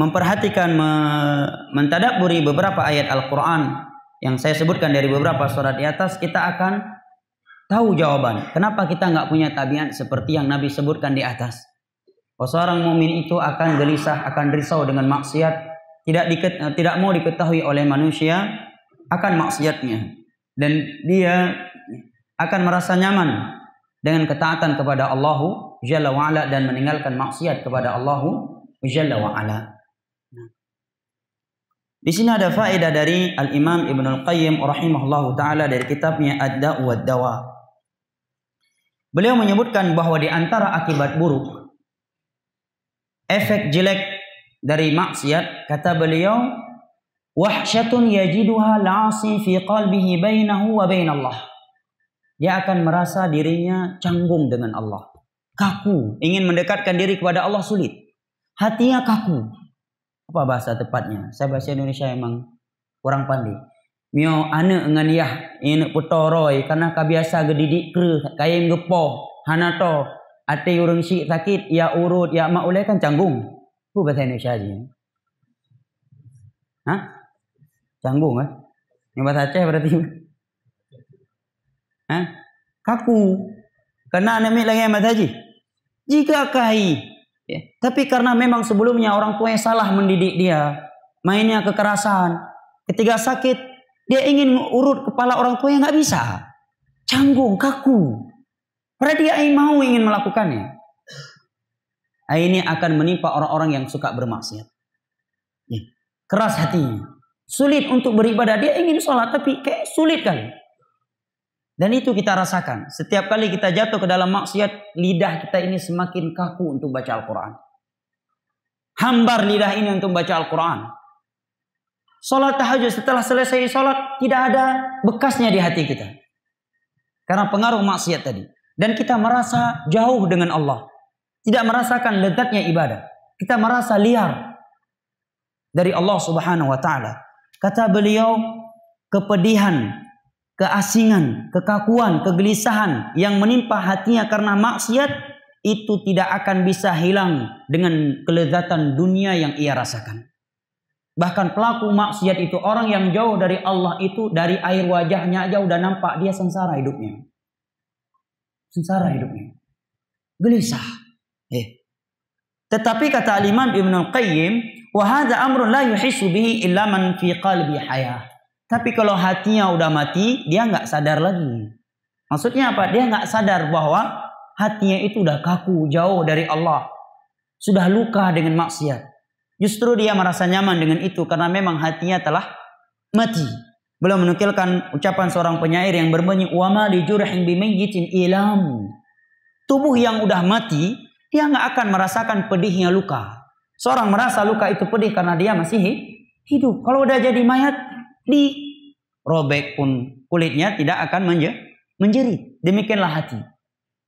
memperhatikan mentadaburi beberapa ayat Al-Qur'an yang saya sebutkan dari beberapa surat di atas, kita akan tahu jawaban. Kenapa kita nggak punya tabiat seperti yang Nabi sebutkan di atas? Bahwa seorang mukmin itu akan gelisah, akan risau dengan maksiat, tidak diket, tidak mau diketahui oleh manusia akan maksiatnya dan dia akan merasa nyaman dengan ketaatan kepada Allah Jalla wa'ala dan meninggalkan maksiat kepada Allah Jalla wa'ala. Di sini ada faedah dari Al-Imam Ibn Al-Qayyim rahimahullahu taala dari kitabnya Ad-Da'u wad-Dawa. Beliau menyebutkan bahwa di antara akibat buruk efek jelek dari maksiat kata beliau wahsyatun yajiduha al-'asi fi qalbihi bainahu wa bain Allah. Dia akan merasa dirinya canggung dengan Allah. Kaku, ingin mendekatkan diri kepada Allah sulit. Hatinya kaku, apa bahasa tepatnya? Saya bahasa Indonesia emang kurang pandai. Mio ane ngan yah putoroi karena kabiasa gedidik ke kayem gepo hanato ate urung si sakit ya urut ya mak ulai kan canggung. Itu bahasa Indonesia aja. Hah? Canggung kan? Yang bahasa Aceh berarti. Hah? Kaku. Karena anak lagi yang haji. Jika kai Ya. Tapi karena memang sebelumnya orang tuanya salah mendidik dia, mainnya kekerasan. Ketika sakit, dia ingin urut kepala orang tuanya nggak bisa. Canggung, kaku. Padahal dia mau ingin melakukannya. Nah, ini akan menimpa orang-orang yang suka bermaksiat. Keras hatinya. Sulit untuk beribadah. Dia ingin sholat tapi kayak sulit kali. Dan itu kita rasakan. Setiap kali kita jatuh ke dalam maksiat, lidah kita ini semakin kaku untuk baca Al-Quran. Hambar lidah ini untuk baca Al-Quran. Salat tahajud setelah selesai salat tidak ada bekasnya di hati kita. Karena pengaruh maksiat tadi. Dan kita merasa jauh dengan Allah. Tidak merasakan lezatnya ibadah. Kita merasa liar dari Allah Subhanahu wa taala. Kata beliau, kepedihan keasingan, kekakuan, kegelisahan yang menimpa hatinya karena maksiat itu tidak akan bisa hilang dengan kelezatan dunia yang ia rasakan. Bahkan pelaku maksiat itu orang yang jauh dari Allah itu dari air wajahnya aja udah nampak dia sengsara hidupnya. Sengsara hidupnya. Gelisah. Eh. Tetapi kata Imam Ibn Al-Qayyim, "Wa hadza amrun la yuhissu bihi illa man fi qalbi hayah." Tapi kalau hatinya udah mati, dia nggak sadar lagi. Maksudnya apa? Dia nggak sadar bahwa hatinya itu udah kaku, jauh dari Allah. Sudah luka dengan maksiat. Justru dia merasa nyaman dengan itu karena memang hatinya telah mati. Belum menukilkan ucapan seorang penyair yang berbunyi wama li jurhin bimayyitin ilam. Tubuh yang udah mati, dia nggak akan merasakan pedihnya luka. Seorang merasa luka itu pedih karena dia masih hidup. Kalau udah jadi mayat, di robek pun kulitnya tidak akan menjerit. Demikianlah hati.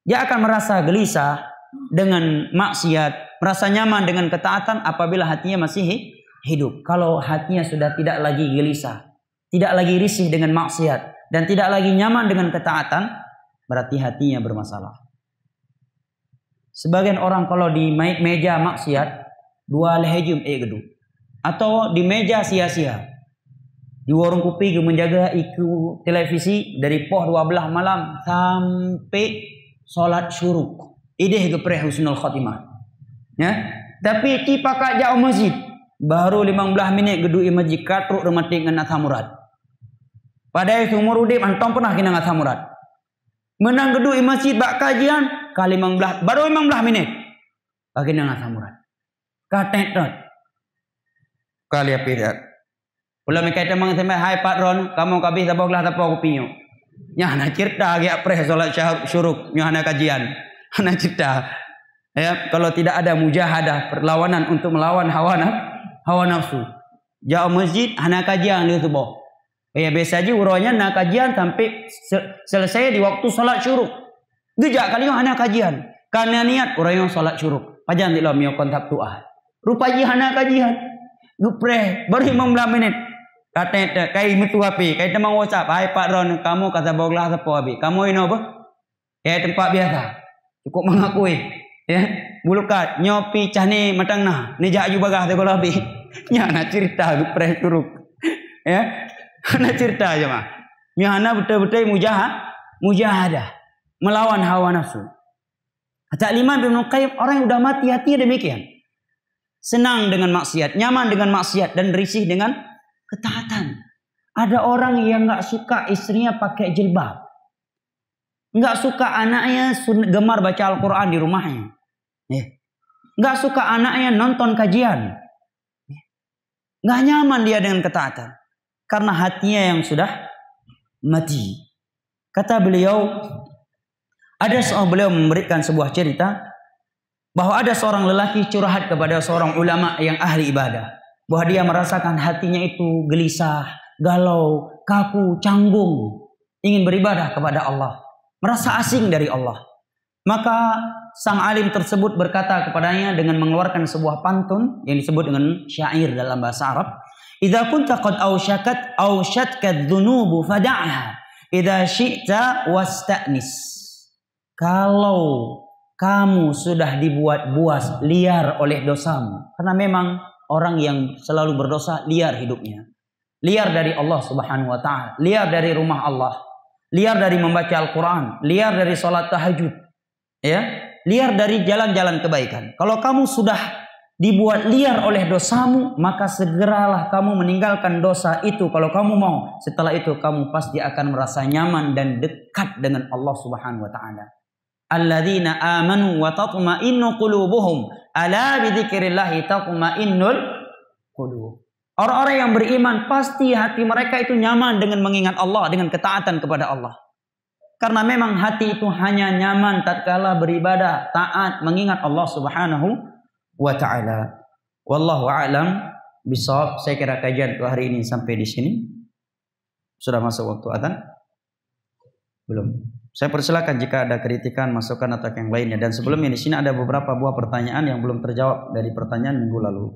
Dia akan merasa gelisah dengan maksiat, merasa nyaman dengan ketaatan apabila hatinya masih hidup. Kalau hatinya sudah tidak lagi gelisah, tidak lagi risih dengan maksiat, dan tidak lagi nyaman dengan ketaatan, berarti hatinya bermasalah. Sebagian orang kalau di meja maksiat, dua lehejum e gedu. Atau di meja sia-sia, di warung kopi menjaga iku televisi dari poh 12 malam sampai sholat syuruk. Ide gepreh husnul khatimah. Ya. Tapi ti pakak jauh masjid. Baru 15 minit gedui masjid katruk remati dengan murad. Pada itu umur udip antom pernah kena ngat murad. Menang gedui masjid bak kajian kali 15 baru 15 minit. Bagi ngat murad. Katet Kali apa Pula mereka temang sampai hai patron, kamu kabis tak boleh tak aku pinyo. Nya nak cerita agi apre solat syuruk, nya nak kajian. Ana cerita. Ya, kalau tidak ada mujahadah, perlawanan untuk melawan hawa nafsu, hawa nafsu. Jauh masjid, hana kajian di tubuh. Ya biasa aja uronya nak kajian sampai selesai di waktu solat syuruk. Gejak kali hana kajian. Karena niat orang yang solat syuruk. Pajan di lom kontak tuah. Rupanya hana kajian. Dupre baru 15 menit. Kata kai metu HP, kai temang WhatsApp, hai Pak Ron, kamu kata boglah apa abi? Kamu ini apa? Ya tempat biasa. Cukup mengakui. Ya, bulukat nyopi cah ni matang nah. Ni jak ju bagah tu kalau abi. Nya nak cerita tu pres turuk. Ya. Nak cerita aja mah. Nya ana betul-betul mujahad, mujahadah. Melawan hawa nafsu. Imam bin Qayyim orang yang udah mati hatinya demikian. Senang dengan maksiat, nyaman dengan maksiat dan risih dengan ketaatan. Ada orang yang nggak suka istrinya pakai jilbab. Nggak suka anaknya gemar baca Al-Quran di rumahnya. Ya. Nggak suka anaknya nonton kajian. Ya. Nggak nyaman dia dengan ketaatan. Karena hatinya yang sudah mati. Kata beliau, ada seorang beliau memberikan sebuah cerita bahwa ada seorang lelaki curhat kepada seorang ulama yang ahli ibadah bahwa dia merasakan hatinya itu gelisah, galau, kaku, canggung, ingin beribadah kepada Allah, merasa asing dari Allah. Maka sang alim tersebut berkata kepadanya dengan mengeluarkan sebuah pantun yang disebut dengan syair dalam bahasa Arab, "Idza kunta qad awshakat awshatka dzunubu fada'ha, idza syi'ta wasta'nis." Kalau kamu sudah dibuat buas liar oleh dosamu, karena memang orang yang selalu berdosa liar hidupnya. Liar dari Allah Subhanahu wa taala, liar dari rumah Allah, liar dari membaca Al-Qur'an, liar dari salat tahajud. Ya, liar dari jalan-jalan kebaikan. Kalau kamu sudah dibuat liar oleh dosamu, maka segeralah kamu meninggalkan dosa itu kalau kamu mau. Setelah itu kamu pasti akan merasa nyaman dan dekat dengan Allah Subhanahu wa taala alladzina amanu wa tatma'innu qulubuhum ala tatma'innul qulub Orang-orang yang beriman pasti hati mereka itu nyaman dengan mengingat Allah, dengan ketaatan kepada Allah. Karena memang hati itu hanya nyaman tatkala beribadah, taat, mengingat Allah Subhanahu wa taala. Wallahu a'lam bisawab. Saya kira kajian hari ini sampai di sini. Sudah masuk waktu adzan? Belum. Saya persilakan jika ada kritikan, masukan atau yang lainnya. Dan sebelumnya di sini ada beberapa buah pertanyaan yang belum terjawab dari pertanyaan minggu lalu.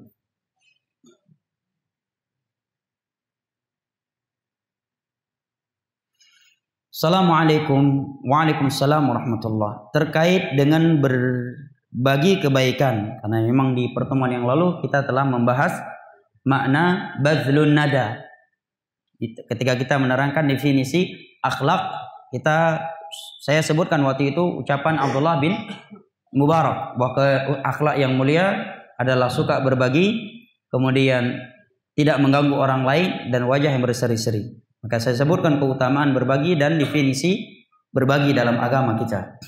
Assalamualaikum Waalaikumsalam warahmatullah. Terkait dengan berbagi kebaikan Karena memang di pertemuan yang lalu kita telah membahas Makna bazlun nada. Ketika kita menerangkan definisi akhlak Kita saya sebutkan waktu itu ucapan Abdullah bin Mubarak. Bahwa akhlak yang mulia adalah suka berbagi, kemudian tidak mengganggu orang lain dan wajah yang berseri-seri. Maka saya sebutkan keutamaan berbagi dan definisi berbagi dalam agama kita.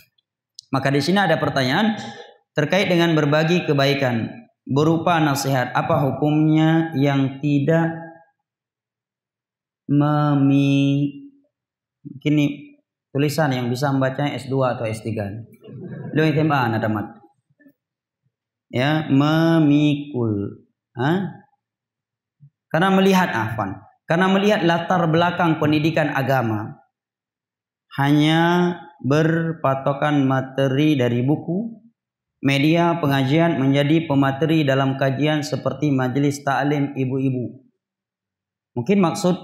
Maka di sini ada pertanyaan terkait dengan berbagi kebaikan berupa nasihat. Apa hukumnya yang tidak memi kini tulisan yang bisa membacanya S2 atau S3. Lu SMA ada mat. Ya, memikul. Hah? Karena melihat afan, karena melihat latar belakang pendidikan agama hanya berpatokan materi dari buku, media pengajian menjadi pemateri dalam kajian seperti majelis taklim ibu-ibu. Mungkin maksud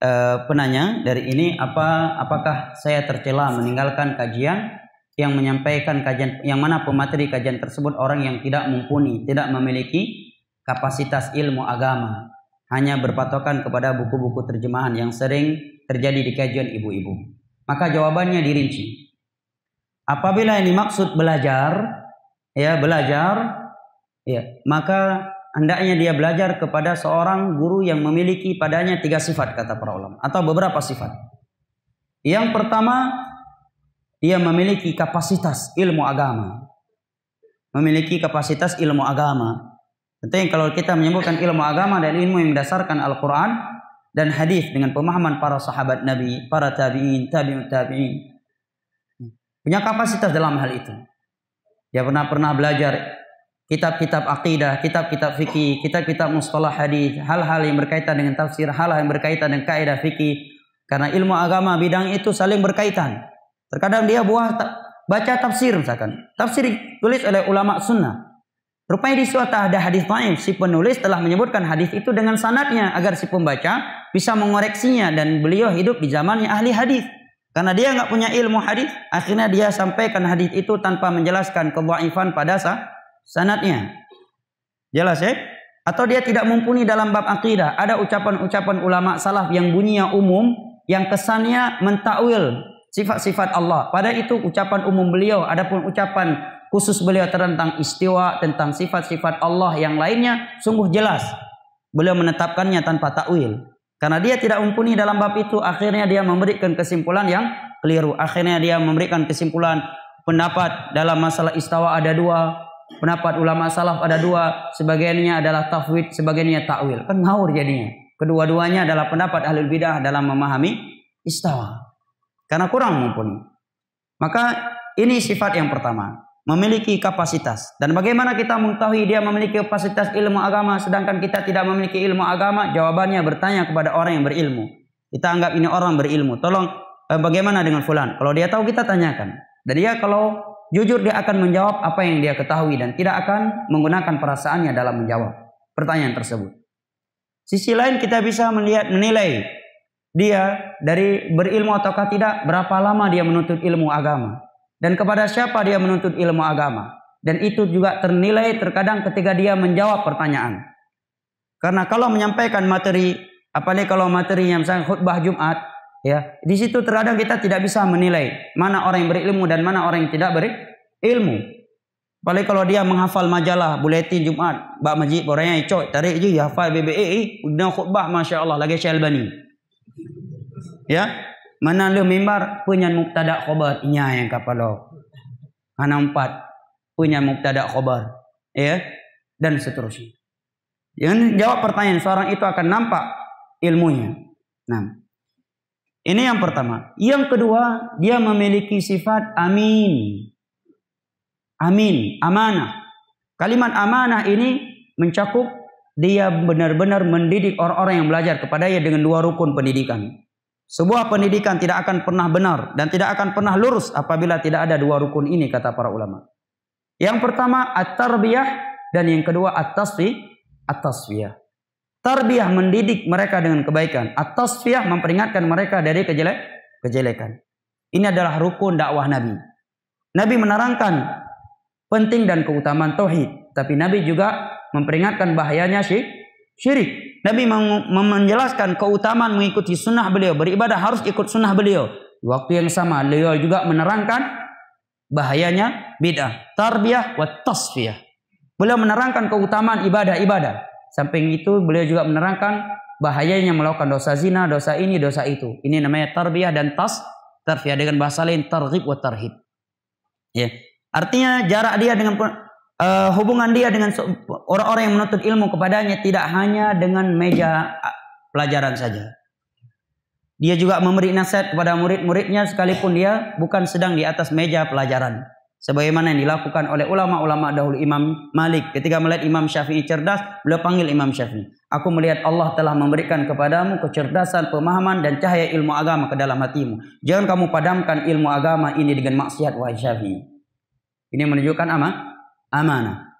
uh, penanya dari ini apa apakah saya tercela meninggalkan kajian yang menyampaikan kajian yang mana pemateri kajian tersebut orang yang tidak mumpuni, tidak memiliki kapasitas ilmu agama, hanya berpatokan kepada buku-buku terjemahan yang sering terjadi di kajian ibu-ibu. Maka jawabannya dirinci. Apabila ini maksud belajar, ya belajar, ya maka hendaknya dia belajar kepada seorang guru yang memiliki padanya tiga sifat kata para ulama atau beberapa sifat. Yang pertama, dia memiliki kapasitas ilmu agama. Memiliki kapasitas ilmu agama. Tentunya kalau kita menyebutkan ilmu agama dan ilmu yang berdasarkan Al-Quran dan hadis dengan pemahaman para sahabat Nabi, para tabiin, tabi'ut tabi'in. Punya kapasitas dalam hal itu. Dia pernah pernah belajar kitab-kitab akidah, kitab-kitab fikih, kitab-kitab mustalah hadis, hal-hal yang berkaitan dengan tafsir, hal-hal yang berkaitan dengan kaidah fikih. Karena ilmu agama bidang itu saling berkaitan. Terkadang dia buah baca tafsir misalkan. Tafsir tulis oleh ulama sunnah. Rupanya di suatu ada hadis lain, si penulis telah menyebutkan hadis itu dengan sanatnya agar si pembaca bisa mengoreksinya dan beliau hidup di zamannya ahli hadis. Karena dia nggak punya ilmu hadis, akhirnya dia sampaikan hadis itu tanpa menjelaskan kewaifan pada sanatnya. Jelas ya? Atau dia tidak mumpuni dalam bab akidah. Ada ucapan-ucapan ulama salaf yang bunyinya umum, yang kesannya mentakwil sifat-sifat Allah. Pada itu ucapan umum beliau, adapun ucapan khusus beliau tentang istiwa, tentang sifat-sifat Allah yang lainnya sungguh jelas. Beliau menetapkannya tanpa takwil. Karena dia tidak mumpuni dalam bab itu, akhirnya dia memberikan kesimpulan yang keliru. Akhirnya dia memberikan kesimpulan pendapat dalam masalah istawa ada dua, pendapat ulama salaf ada dua, sebagiannya adalah tafwid, sebagiannya takwil. Kan ngawur jadinya. Kedua-duanya adalah pendapat ahli bidah dalam memahami istawa. Karena kurang mumpuni. Maka ini sifat yang pertama memiliki kapasitas. Dan bagaimana kita mengetahui dia memiliki kapasitas ilmu agama sedangkan kita tidak memiliki ilmu agama? Jawabannya bertanya kepada orang yang berilmu. Kita anggap ini orang berilmu. Tolong eh, bagaimana dengan fulan? Kalau dia tahu kita tanyakan. Dan dia kalau jujur dia akan menjawab apa yang dia ketahui dan tidak akan menggunakan perasaannya dalam menjawab pertanyaan tersebut. Sisi lain kita bisa melihat menilai dia dari berilmu ataukah tidak, berapa lama dia menuntut ilmu agama dan kepada siapa dia menuntut ilmu agama. Dan itu juga ternilai terkadang ketika dia menjawab pertanyaan. Karena kalau menyampaikan materi, apalagi kalau materinya misalnya khutbah Jumat, ya di situ terkadang kita tidak bisa menilai mana orang yang berilmu dan mana orang yang tidak berilmu. Apalagi kalau dia menghafal majalah, buletin Jumat, bak majid, orangnya icok, tarik je, hafal BBE, udah khutbah, Masya Allah, lagi Syalbani. Ya, mana lu mimbar punya muktada khobar inya yang kapalo. Ana empat punya muktada khobar. Ya. Dan seterusnya. Yang jawab pertanyaan seorang itu akan nampak ilmunya. Nah. Ini yang pertama. Yang kedua, dia memiliki sifat amin. Amin, amanah. Kalimat amanah ini mencakup dia benar-benar mendidik orang-orang yang belajar kepadanya dengan dua rukun pendidikan. Sebuah pendidikan tidak akan pernah benar dan tidak akan pernah lurus apabila tidak ada dua rukun ini kata para ulama. Yang pertama at-tarbiyah dan yang kedua at-tasfi at-tasfiyah. Tarbiyah mendidik mereka dengan kebaikan, at-tasfiyah memperingatkan mereka dari kejelek kejelekan. Ini adalah rukun dakwah Nabi. Nabi menerangkan penting dan keutamaan tauhid, tapi Nabi juga memperingatkan bahayanya syirik. Nabi menjelaskan keutamaan mengikuti sunnah beliau. Beribadah harus ikut sunnah beliau. Di waktu yang sama beliau juga menerangkan bahayanya bid'ah. Tarbiyah wa tasfiyah. Beliau menerangkan keutamaan ibadah-ibadah. Samping itu beliau juga menerangkan bahayanya melakukan dosa zina, dosa ini, dosa itu. Ini namanya tarbiyah dan tas tarfiyah dengan bahasa lain targhib wa tarhib. Ya. Artinya jarak dia dengan uh, hubungan dia dengan orang-orang yang menuntut ilmu kepadanya tidak hanya dengan meja pelajaran saja. Dia juga memberi nasihat kepada murid-muridnya sekalipun dia bukan sedang di atas meja pelajaran. Sebagaimana yang dilakukan oleh ulama-ulama dahulu Imam Malik. Ketika melihat Imam Syafi'i cerdas, beliau panggil Imam Syafi'i. Aku melihat Allah telah memberikan kepadamu kecerdasan, pemahaman, dan cahaya ilmu agama ke dalam hatimu. Jangan kamu padamkan ilmu agama ini dengan maksiat wahai Syafi'i. Ini menunjukkan apa? Amanah.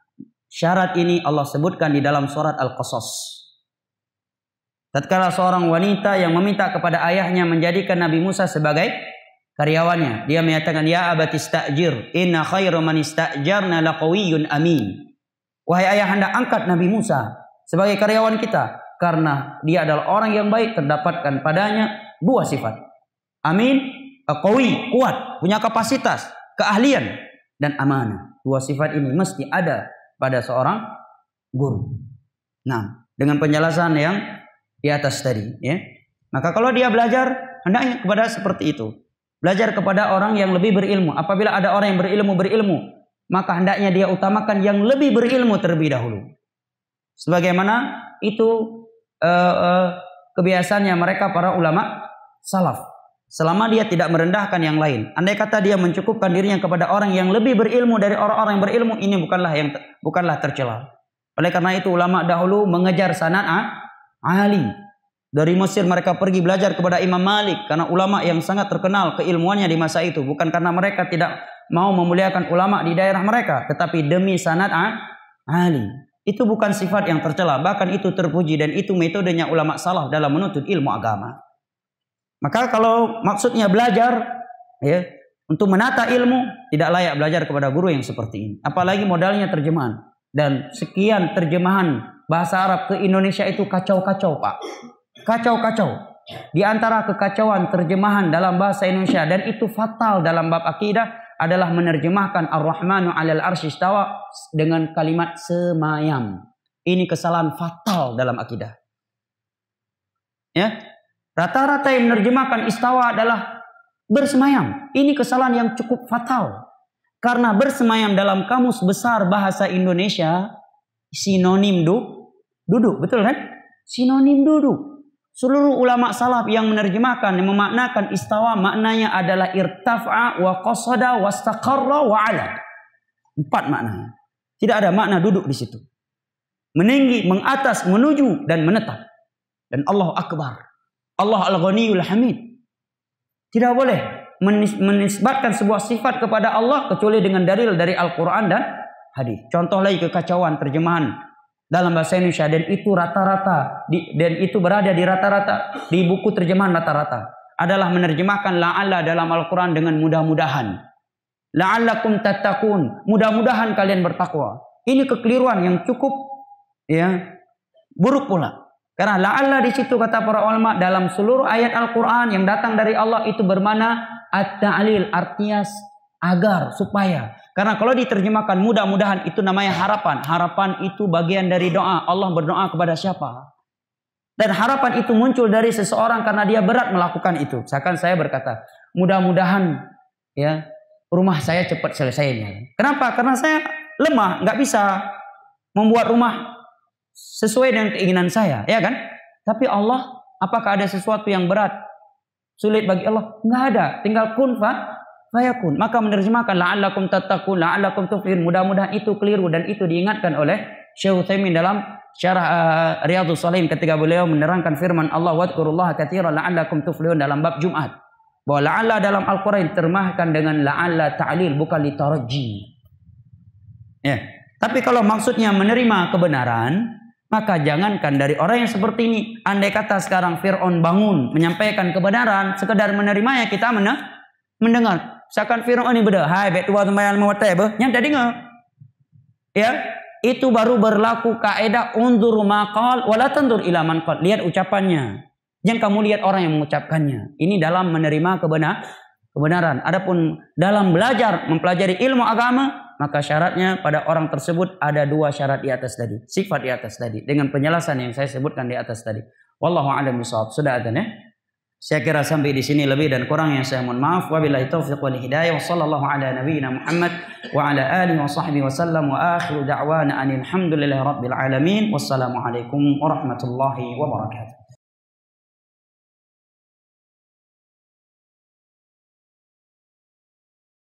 Syarat ini Allah sebutkan di dalam surat Al-Qasas. Tatkala seorang wanita yang meminta kepada ayahnya menjadikan Nabi Musa sebagai karyawannya, dia menyatakan ya abati istajir, inna khairu man istajarna laqawiyyun amin. Wahai ayah anda angkat Nabi Musa sebagai karyawan kita karena dia adalah orang yang baik terdapatkan padanya dua sifat. Amin, qawi, kuat, punya kapasitas, keahlian dan amanah. Dua sifat ini mesti ada pada seorang guru. Nah, dengan penjelasan yang di atas tadi, ya. Maka kalau dia belajar, hendaknya kepada seperti itu. Belajar kepada orang yang lebih berilmu. Apabila ada orang yang berilmu berilmu, maka hendaknya dia utamakan yang lebih berilmu terlebih dahulu. Sebagaimana itu uh, uh, kebiasaannya mereka para ulama salaf. Selama dia tidak merendahkan yang lain. Andai kata dia mencukupkan dirinya kepada orang yang lebih berilmu dari orang-orang yang berilmu, ini bukanlah yang bukanlah tercela. Oleh karena itu ulama dahulu mengejar sanad Ali. Dari Mesir mereka pergi belajar kepada Imam Malik karena ulama yang sangat terkenal keilmuannya di masa itu, bukan karena mereka tidak mau memuliakan ulama di daerah mereka, tetapi demi sanad alim. Itu bukan sifat yang tercela, bahkan itu terpuji dan itu metodenya ulama salaf dalam menuntut ilmu agama. Maka kalau maksudnya belajar ya, untuk menata ilmu tidak layak belajar kepada guru yang seperti ini. Apalagi modalnya terjemahan dan sekian terjemahan bahasa Arab ke Indonesia itu kacau-kacau, Pak. Kacau-kacau. Di antara kekacauan terjemahan dalam bahasa Indonesia dan itu fatal dalam bab akidah adalah menerjemahkan Ar-Rahmanu 'alal arsyistawa dengan kalimat semayam. Ini kesalahan fatal dalam akidah. Ya. Rata-rata yang menerjemahkan istawa adalah bersemayam. Ini kesalahan yang cukup fatal. Karena bersemayam dalam kamus besar bahasa Indonesia sinonim du, duduk, betul kan? Sinonim duduk. Seluruh ulama salaf yang menerjemahkan, yang memaknakan istawa maknanya adalah irtafa wa qasada wa staqarra wa ala. Empat maknanya. Tidak ada makna duduk di situ. Meninggi, mengatas, menuju dan menetap. Dan Allah akbar. Allah al-ghaniyul hamid. Tidak boleh menisbatkan sebuah sifat kepada Allah kecuali dengan dalil dari Al-Quran dan hadis. Contoh lagi kekacauan terjemahan dalam bahasa Indonesia dan itu rata-rata dan itu berada di rata-rata di buku terjemahan rata-rata adalah menerjemahkan la'alla dalam Al-Quran dengan mudah-mudahan. La'allakum tattaqun. Mudah-mudahan kalian bertakwa. Ini kekeliruan yang cukup ya buruk pula. Karena la'alla di situ kata para ulama dalam seluruh ayat Al-Quran yang datang dari Allah itu bermana at-ta'lil artinya agar supaya karena kalau diterjemahkan mudah-mudahan itu namanya harapan. Harapan itu bagian dari doa. Allah berdoa kepada siapa? Dan harapan itu muncul dari seseorang karena dia berat melakukan itu. Misalkan saya berkata, mudah-mudahan ya rumah saya cepat selesainya. Kenapa? Karena saya lemah, nggak bisa membuat rumah sesuai dengan keinginan saya, ya kan? Tapi Allah, apakah ada sesuatu yang berat, sulit bagi Allah? Nggak ada. Tinggal kun fa fayakun. Maka menerjemahkan la'allakum tattaqun, la'allakum tuflihun. Mudah-mudahan itu keliru dan itu diingatkan oleh Syekh Utsaimin dalam syarah uh, Riyadhus Shalihin ketika beliau menerangkan firman Allah wadkurullaha katsiran la'allakum tuflihun dalam bab Jumat. Bahwa la'alla dalam Al-Qur'an termahkan dengan la'alla ta'lil bukan litaraji. Ya. Tapi kalau maksudnya menerima kebenaran, maka jangankan dari orang yang seperti ini. Andai kata sekarang Fir'aun bangun menyampaikan kebenaran, sekedar menerimanya kita mendengar. Misalkan Fir'aun ini beda, hai bet tua sembahyang mau teh nyam tadi nggak? Ya, itu baru berlaku kaidah undur maqal wala tandur ila man Lihat ucapannya. Jangan kamu lihat orang yang mengucapkannya. Ini dalam menerima kebenar kebenaran. Adapun dalam belajar mempelajari ilmu agama, maka syaratnya pada orang tersebut ada dua syarat di atas tadi, sifat di atas tadi dengan penjelasan yang saya sebutkan di atas tadi. Wallahu a'lam bishawab. Sudah ada ya? Saya kira sampai di sini lebih dan kurang yang saya mohon maaf. Wabillahi taufiq wal hidayah. Wa sallallahu ala nabiyyina Muhammad wa ala alihi wa sahbihi wa sallam wa akhiru da'wana anil hamdulillahi rabbil alamin. Wassalamualaikum warahmatullahi wabarakatuh.